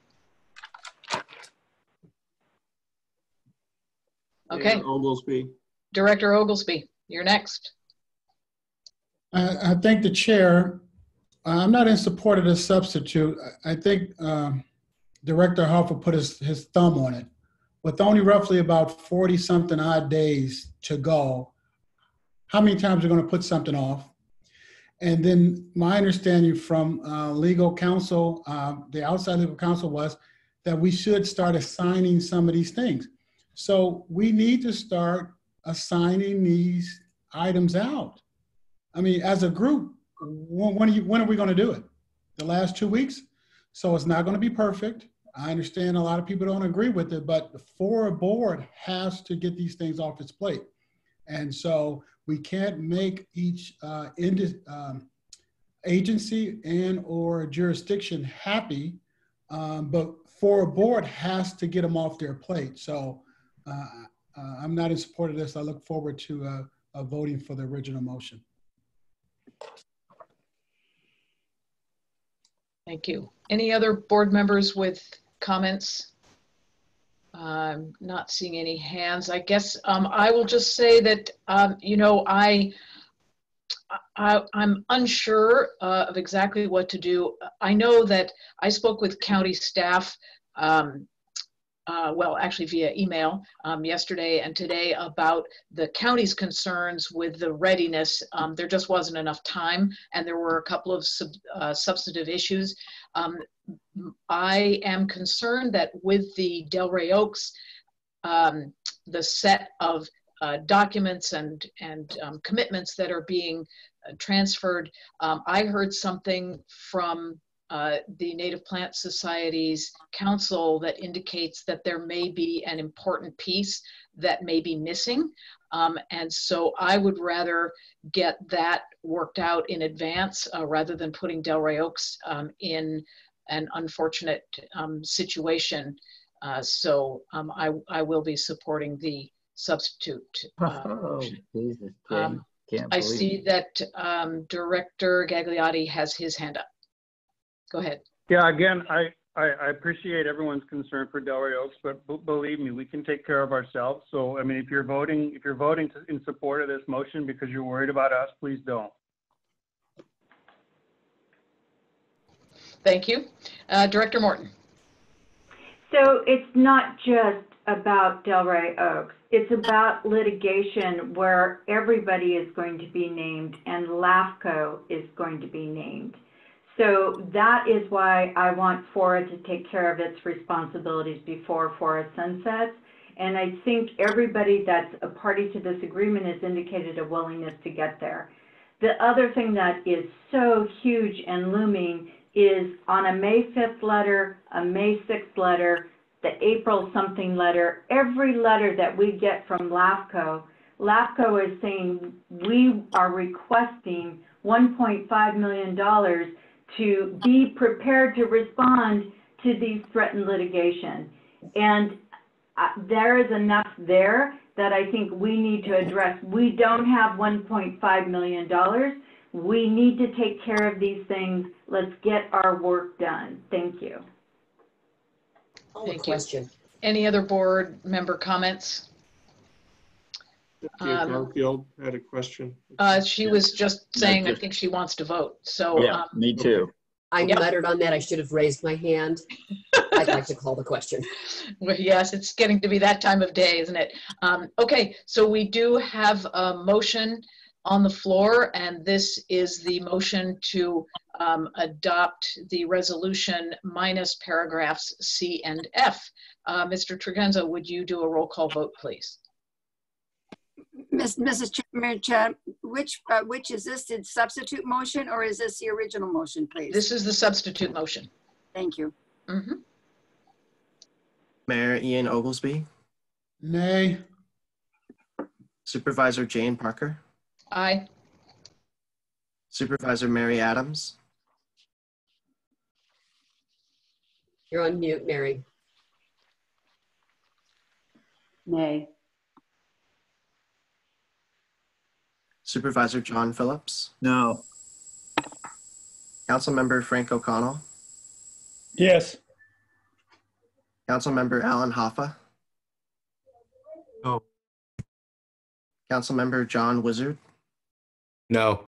Okay. Oglesby. Director Oglesby, you're next. I, I thank the chair. I'm not in support of this substitute. I I think um, Director Haffa put his, his thumb on it. With only roughly about 40 something odd days to go, how many times are going to put something off? And then my understanding from uh, legal counsel, uh, the outside legal counsel was that we should start assigning some of these things. So we need to start assigning these items out. I mean, as a group, when, are, you, when are we going to do it? The last two weeks? So it's not going to be perfect. I understand a lot of people don't agree with it, but the FORA board has to get these things off its plate. And so we can't make each uh, um, agency and or jurisdiction happy, um, but FORA board has to get them off their plate. So uh, uh, I'm not in support of this. I look forward to uh, voting for the original motion. Thank you. Any other board members with comments? I'm not seeing any hands. I guess um, I will just say that, um, you know, I, I, am unsure uh, of exactly what to do. I know that I spoke with county staff um, uh, well, actually via email um, yesterday and today about the county's concerns with the readiness. Um, there just wasn't enough time, and there were a couple of sub, uh, substantive issues. Um, I am concerned that with the Del Rey Oaks, um, the set of uh, documents and and um, commitments that are being uh, transferred. Um, I heard something from uh, the Native Plant Society's counsel that indicates that there may be an important piece that may be missing. Um, and so I would rather get that worked out in advance uh, rather than putting Del Rey Oaks um, in an unfortunate um, situation. Uh, so um, I, I will be supporting the substitute. *laughs* Uh, oh, Jesus, um, I see that um, Director Gaglioti has his hand up. Go ahead. Yeah, again, I, I, I appreciate everyone's concern for Del Rey Oaks, but b- believe me, we can take care of ourselves. So, I mean, if you're voting, if you're voting to, in support of this motion because you're worried about us, please don't. Thank you. Uh, Director Morton. So it's not just about Del Rey Oaks. It's about litigation where everybody is going to be named and LAFCO is going to be named. So that is why I want FORA to take care of its responsibilities before FORA sunsets. And I think everybody that's a party to this agreement has indicated a willingness to get there. The other thing that is so huge and looming is on a May 5th letter, a May 6th letter, the April something letter, every letter that we get from LAFCO, LAFCO is saying we are requesting $1.5 million to be prepared to respond to these threatened litigation. And uh, there is enough there that I think we need to address. We don't have $1.5 million. We need to take care of these things. Let's get our work done. Thank you. Thank you. Any other board member comments? Cynthia Um, Garfield had a question. Uh, she was just saying, I think she wants to vote, so. Yeah, um, me too. I Yep. muttered on that. I should have raised my hand. *laughs* I'd like to call the question. Well, yes, it's getting to be that time of day, isn't it? Um, okay, so we do have a motion on the floor, and this is the motion to um, adopt the resolution minus paragraphs C and F. Uh, Mr. Tregenza, would you do a roll call vote, please? Miss, Mrs. Chairman, Cha- which, uh, which is this, the substitute motion or is this the original motion, please? This is the substitute motion. Thank you. Mhm. Mayor Ian Oglesby, Nay. Supervisor Jane Parker, Aye. Supervisor Mary Adams, You're on mute, Mary. Nay. Supervisor John Phillips, No. Councilmember Frank O'Connell, Yes. Councilmember Alan Haffa. No. Councilmember John Wizard, No.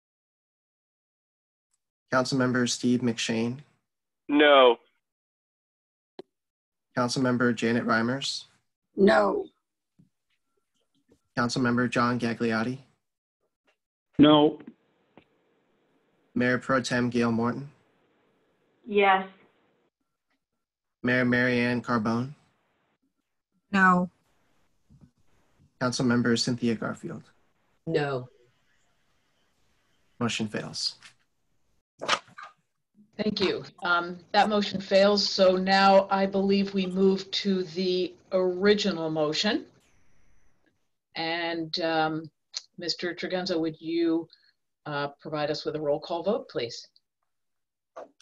Councilmember Steve McShane, No. Councilmember Janet Reimers, No. Councilmember John Gaglioti, No. Mayor Pro Tem Gail Morton, Yes. Mayor Mary Ann Carbone, No. Councilmember Cynthia Garfield. No. Motion fails. Thank you. Um, That motion fails, so now I believe we move to the original motion. And um, Mr. Tregenza, would you uh, provide us with a roll call vote, please?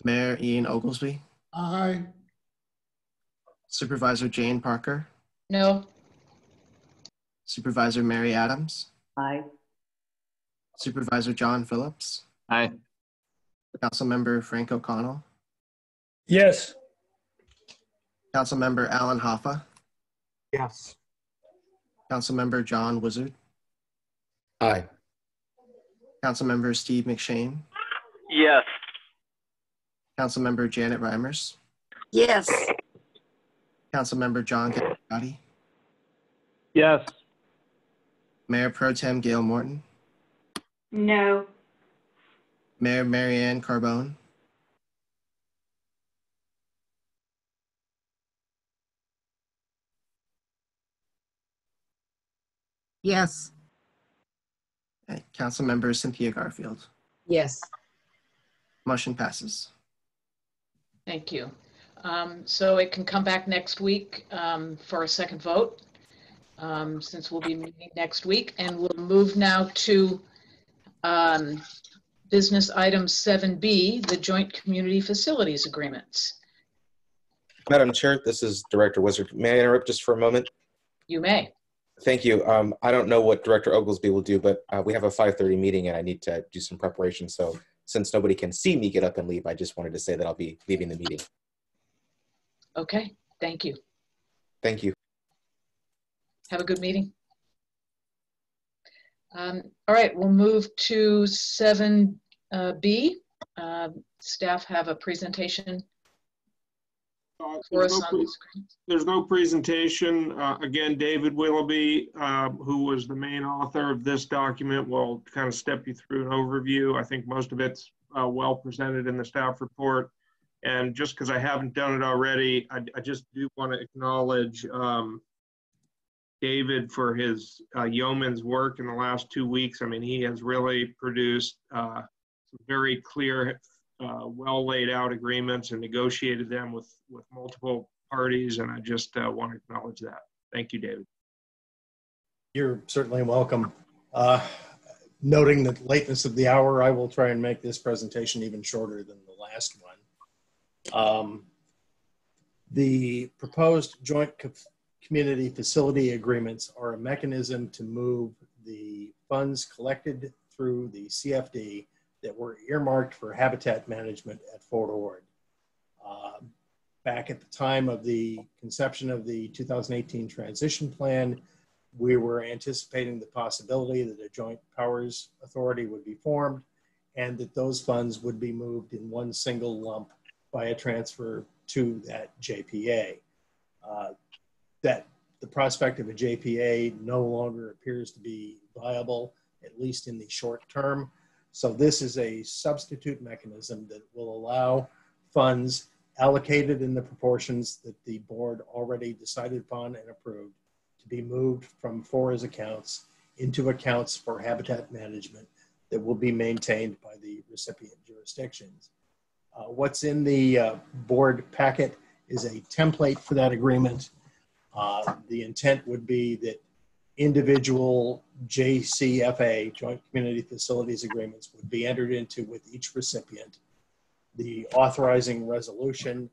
Mayor Ian Oglesby, Aye. Supervisor Jane Parker, No? Supervisor Mary Adams, Aye. Supervisor John Phillips, Aye. Councilmember Frank O'Connell, Yes. Councilmember Alan Haffa, Yes. Councilmember John Wizard, Aye. Councilmember Steve McShane, Yes. Councilmember Janet Reimers, Yes. Councilmember John Gaglioti, Yes. Mayor Pro Tem Gail Morton, No. Mayor Mary Ann Carbone, Yes. And Councilmember Cynthia Garfield. Yes. Motion passes. Thank you. Um, So it can come back next week um, for a second vote, um, since we'll be meeting next week. And we'll move now to um, business item 7B, the joint community facilities agreements. Madam Chair, this is Director Wizard. May I interrupt just for a moment? You may. Thank you. Um, I don't know what Director Oglesby will do, but uh, we have a 5:30 meeting and I need to do some preparation. So since nobody can see me get up and leave, I just wanted to say that I'll be leaving the meeting. Okay, thank you. Thank you. Have a good meeting. Um, All right, we'll move to 7B. Um, Staff have a presentation There's no pre- There's no presentation. Uh, Again, David Willoughby, uh, who was the main author of this document, will kind of step you through an overview. I think most of it's uh, well presented in the staff report. And just because I haven't done it already, I I just do want to acknowledge um, David for his uh, yeoman's work in the last two weeks. I mean, he has really produced uh, some very clear, uh, well laid out agreements and negotiated them with, with multiple parties. And I just uh, want to acknowledge that. Thank you, David. You're certainly welcome. Uh, noting the lateness of the hour, I will try and make this presentation even shorter than the last one. Um, the proposed joint co community facility agreements are a mechanism to move the funds collected through the CFD that were earmarked for habitat management at Fort Ord. Uh, back at the time of the conception of the 2018 transition plan, we were anticipating the possibility that a joint powers authority would be formed and that those funds would be moved in one single lump by a transfer to that JPA. Uh, that the prospect of a JPA no longer appears to be viable, at least in the short term. So this is a substitute mechanism that will allow funds allocated in the proportions that the board already decided upon and approved to be moved from FORA's accounts into accounts for habitat management that will be maintained by the recipient jurisdictions. Uh, what's in the uh, board packet is a template for that agreement. Uh, the intent would be that individual JCFA, Joint Community Facilities Agreements, would be entered into with each recipient. The authorizing resolution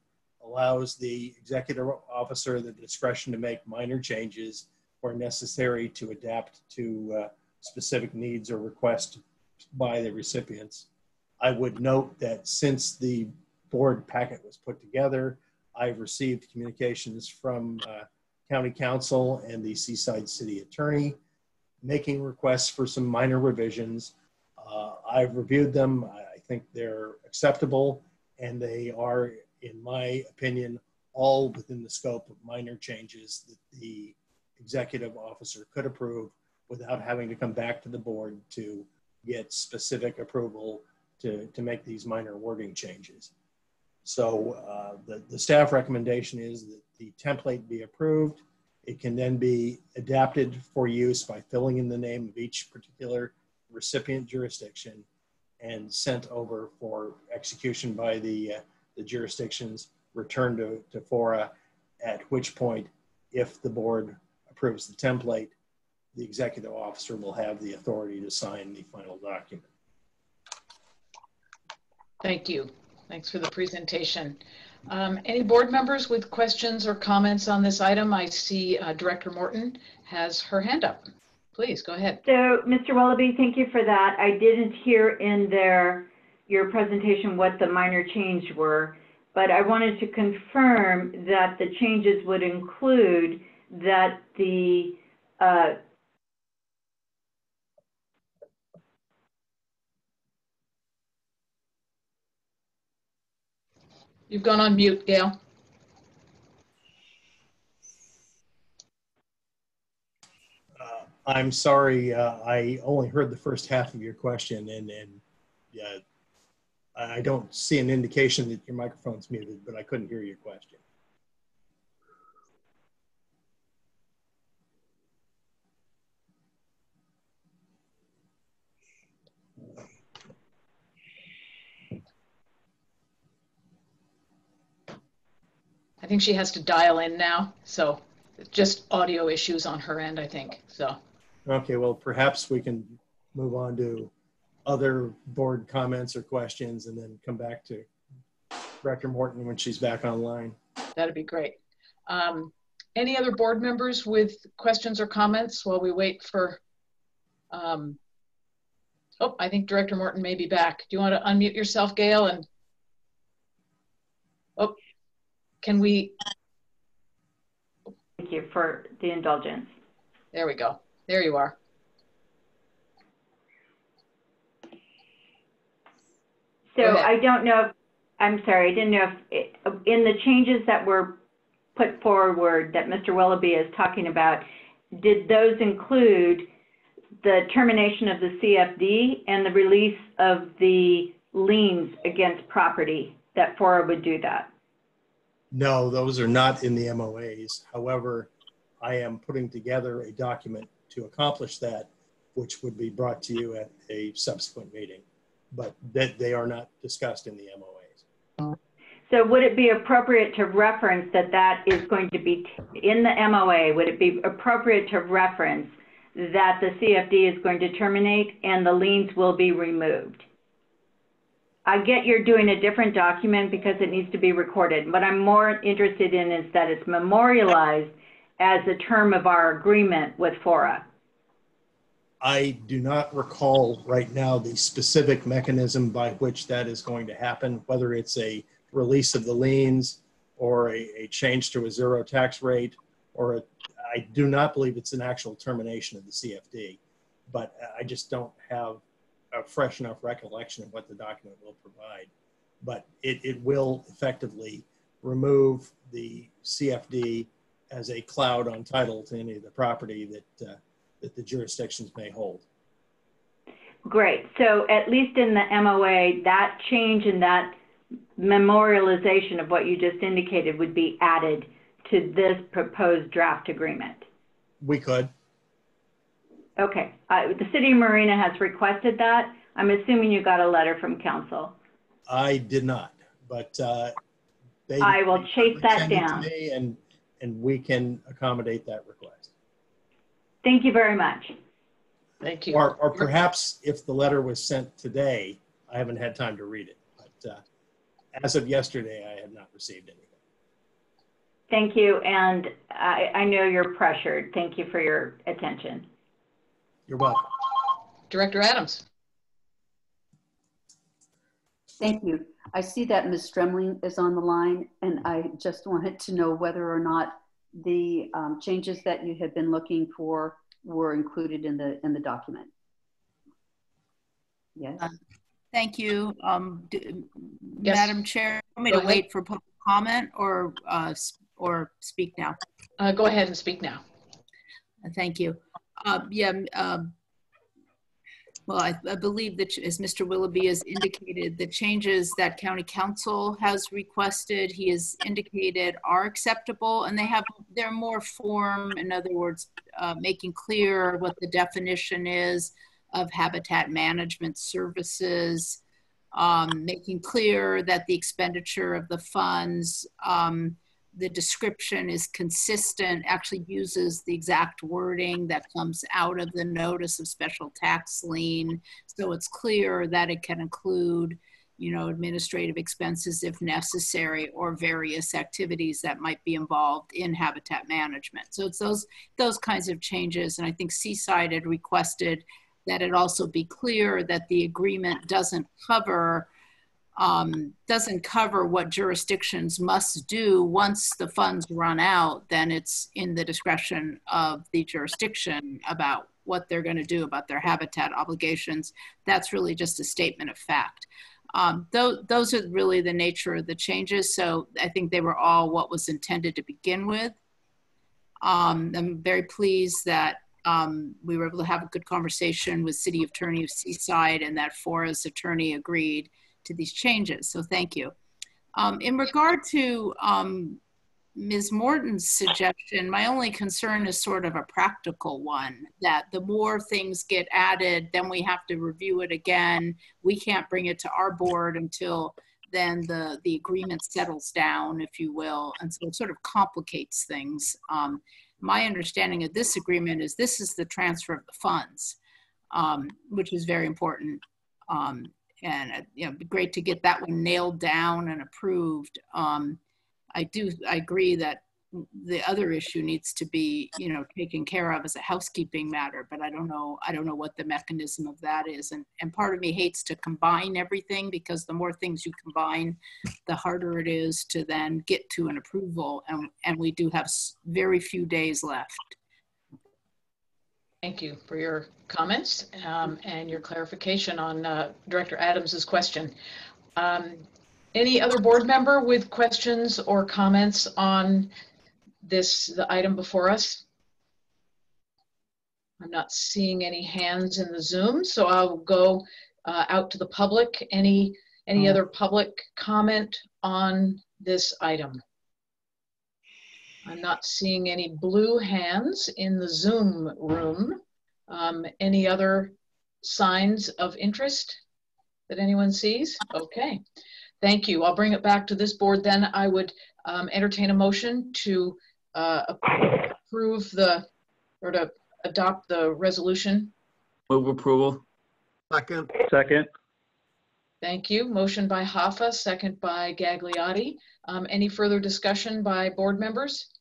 allows the executive officer the discretion to make minor changes where necessary to adapt to uh, specific needs or requests by the recipients. I would note that since the board packet was put together, I've received communications from uh, county counsel and the Seaside City Attorney making requests for some minor revisions. Uh, I've reviewed them. I think they're acceptable and they are, in my opinion, all within the scope of minor changes that the executive officer could approve without having to come back to the board to get specific approval to, to make these minor wording changes. So uh, the, the staff recommendation is that the template be approved. It can then be adapted for use by filling in the name of each particular recipient jurisdiction and sent over for execution by the, uh, the jurisdictions, returned to, to FORA, at which point, if the board approves the template, the executive officer will have the authority to sign the final document. Thank you. Thanks for the presentation. Um, any board members with questions or comments on this item? I see uh, Director Morton has her hand up. Please go ahead. So, Mr. Willoughby, thank you for that. I didn't hear in there your presentation what the minor change were, but I wanted to confirm that the changes would include that the uh, You've gone on mute, Gail. Uh, I'm sorry, uh, I only heard the first half of your question and, and uh, I don't see an indication that your microphone's muted, but I couldn't hear your question. I think she has to dial in now. So just audio issues on her end, I think. So. Okay, well, perhaps we can move on to other board comments or questions and then come back to Director Morton when she's back online. That'd be great. Um, any other board members with questions or comments while we wait for, um, oh, I think Director Morton may be back. Do you want to unmute yourself, Gail? And, oh, can we? Thank you for the indulgence. There we go. There you are. So I don't know, if, I'm sorry, I didn't know if, it, in the changes that were put forward that Mr. Willoughby is talking about, did those include the termination of the CFD and the release of the liens against property that FORA would do that? No, those are not in the MOAs. However, I am putting together a document to accomplish that, which would be brought to you at a subsequent meeting, but that they are not discussed in the MOAs. So would it be appropriate to reference that that is going to be in the MOA? Would it be appropriate to reference that the CFD is going to terminate and the liens will be removed. I get you're doing a different document because it needs to be recorded. What I'm more interested in is that it's memorialized as a term of our agreement with FORA. I do not recall right now the specific mechanism by which that is going to happen, whether it's a release of the liens or a, a change to a zero tax rate, or a, I do not believe it's an actual termination of the CFD, but I just don't have a fresh enough recollection of what the document will provide. But it, it will effectively remove the CFD as a cloud on title to any of the property that, uh, that the jurisdictions may hold. Great. So at least in the MOA, that change and that memorialization of what you just indicated would be added to this proposed draft agreement. We could. Okay. Uh, the city of Marina has requested that. I'm assuming you got a letter from council. I did not, but uh, they. I will chase that send it to down. me And, and we can accommodate that request. Thank you very much. Thank you. Or, or perhaps if the letter was sent today, I haven't had time to read it. But uh, as of yesterday, I had not received anything. Thank you. And I, I know you're pressured. Thank you for your attention. You're welcome. Director Adams. Thank you. I see that Ms. Strimling is on the line, and I just wanted to know whether or not the um, changes that you had been looking for were included in the in the document. Yes. Uh, Thank you. Um, d- Yes. Madam Chair, want me Go to ahead. wait for public comment or, uh, or speak now? Uh, go ahead and speak now. Thank you. Uh, Yeah, um, well, I I believe that, as Mr. Willoughby has indicated, the changes that county counsel has requested, he has indicated are acceptable, and they have, they're more form, in other words, uh, making clear what the definition is of habitat management services, um, making clear that the expenditure of the funds, um, the description is consistent, actually uses the exact wording that comes out of the notice of special tax lien. So it's clear that it can include, you know, administrative expenses if necessary or various activities that might be involved in habitat management. So it's those, those kinds of changes. And I think Seaside had requested that it also be clear that the agreement doesn't cover um, doesn't cover what jurisdictions must do once the funds run out, then it's in the discretion of the jurisdiction about what they're going to do about their habitat obligations. That's really just a statement of fact. Um, those, those are really the nature of the changes. So I think they were all what was intended to begin with. Um, I'm very pleased that um, we were able to have a good conversation with City Attorney of Seaside and that FORA's attorney agreed to these changes. So thank you. Um, in regard to um, Ms. Morton's suggestion, my only concern is sort of a practical one that the more things get added, then we have to review it again. We can't bring it to our board until then the, the agreement settles down, if you will. And so it sort of complicates things. Um, my understanding of this agreement is this is the transfer of the funds, um, which is very important. Um, and uh, you know, it'd be great to get that one nailed down and approved. Um, I do, I agree that the other issue needs to be, you know, taken care of as a housekeeping matter, but I don't know, I don't know what the mechanism of that is. And, and part of me hates to combine everything because the more things you combine, the harder it is to then get to an approval. And, and we do have very few days left. Thank you for your comments um, and your clarification on uh, Director Adams's question. Um, Any other board member with questions or comments on this, the item before us? I'm not seeing any hands in the Zoom, so I'll go uh, out to the public. Any, any other public comment on this item? I'm not seeing any blue hands in the Zoom room. Um, any other signs of interest that anyone sees? Okay, thank you. I'll bring it back to this board then. I would um, entertain a motion to uh, approve the, or to adopt the resolution? Move approval. Second. Second. Thank you. Motion by Haffa, second by Gaglioti. Um, Any further discussion by board members?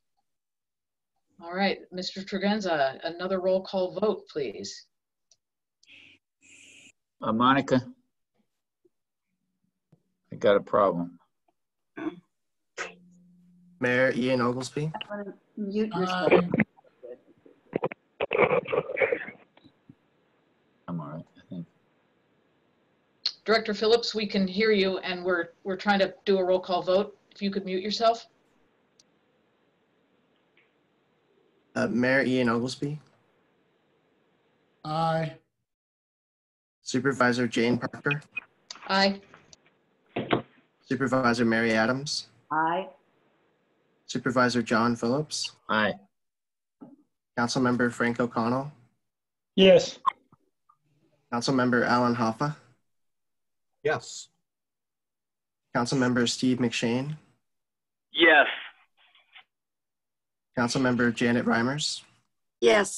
All right, Mr. Tregenza, another roll call vote, please. Uh, Monica? I got a problem. Mayor Ian Oglesby, Mute yourself. I'm all right, I think. Director Phillips, we can hear you and we're, we're trying to do a roll call vote. If you could mute yourself. Uh, Mayor Ian Oglesby, Aye. Supervisor Jane Parker, Aye. Supervisor Mary Adams, Aye. Supervisor John Phillips, Aye. Councilmember Frank O'Connell, Yes. Councilmember Alan Haffa, Yes. Councilmember Steve McShane, Yes. Councilmember Janet Reimers, Yes.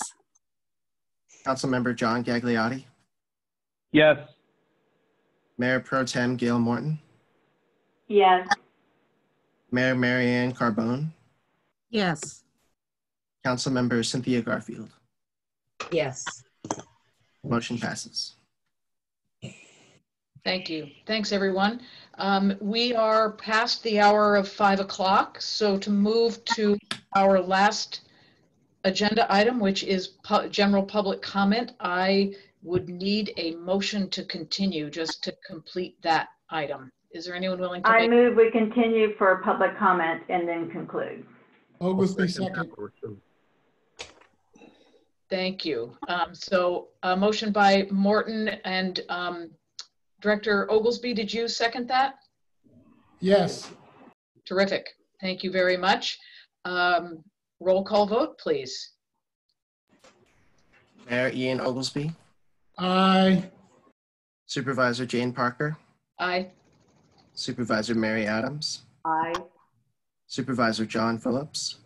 Councilmember John Gaglioti, Yes. Mayor Pro Tem Gail Morton, Yes. Mayor Mary Ann Carbone, Yes. Councilmember Cynthia Garfield. Yes. Motion passes. Thank you. Thanks, everyone. Um, We are past the hour of 5 o'clock, so to move to our last agenda item, which is pu- general public comment, I would need a motion to continue just to complete that item. Is there anyone willing to I move we continue for public comment and then conclude. Oglesby, second. Thank you. Um, So a motion by Morton and um, Director Oglesby, did you second that? Yes. Terrific. Thank you very much. Um, Roll call vote, please. Mayor Ian Oglesby, Aye. Supervisor Jane Parker, Aye. Supervisor Mary Adams, Aye. Supervisor John Phillips,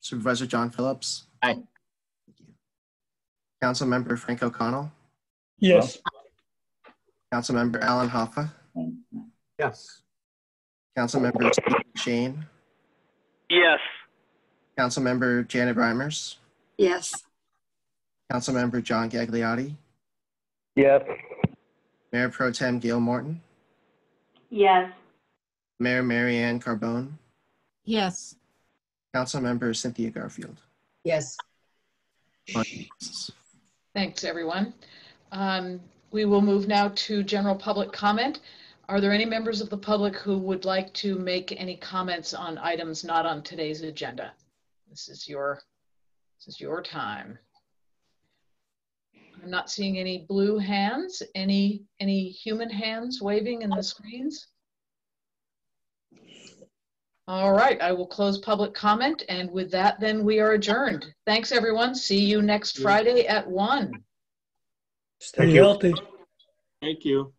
Supervisor John Phillips. Aye. Councilmember Frank O'Connell, Yes. Councilmember Alan Haffa, Yes. Councilmember Steve Shane, Yes. Councilmember Janet Reimers, Yes. Councilmember John Gaglioti, Yes. Mayor Pro Tem Gail Morton, Yes. Mayor Mary Ann Carbone, Yes. Councilmember Cynthia Garfield. Yes. Motion passes. Thanks, everyone. Um, We will move now to general public comment. Are there any members of the public who would like to make any comments on items not on today's agenda? This is your, this is your time. I'm not seeing any blue hands, any, any human hands waving in the screens. All right, I will close public comment, and with that, then we are adjourned. Thanks, everyone. See you next Friday at one. Stay healthy. Thank you.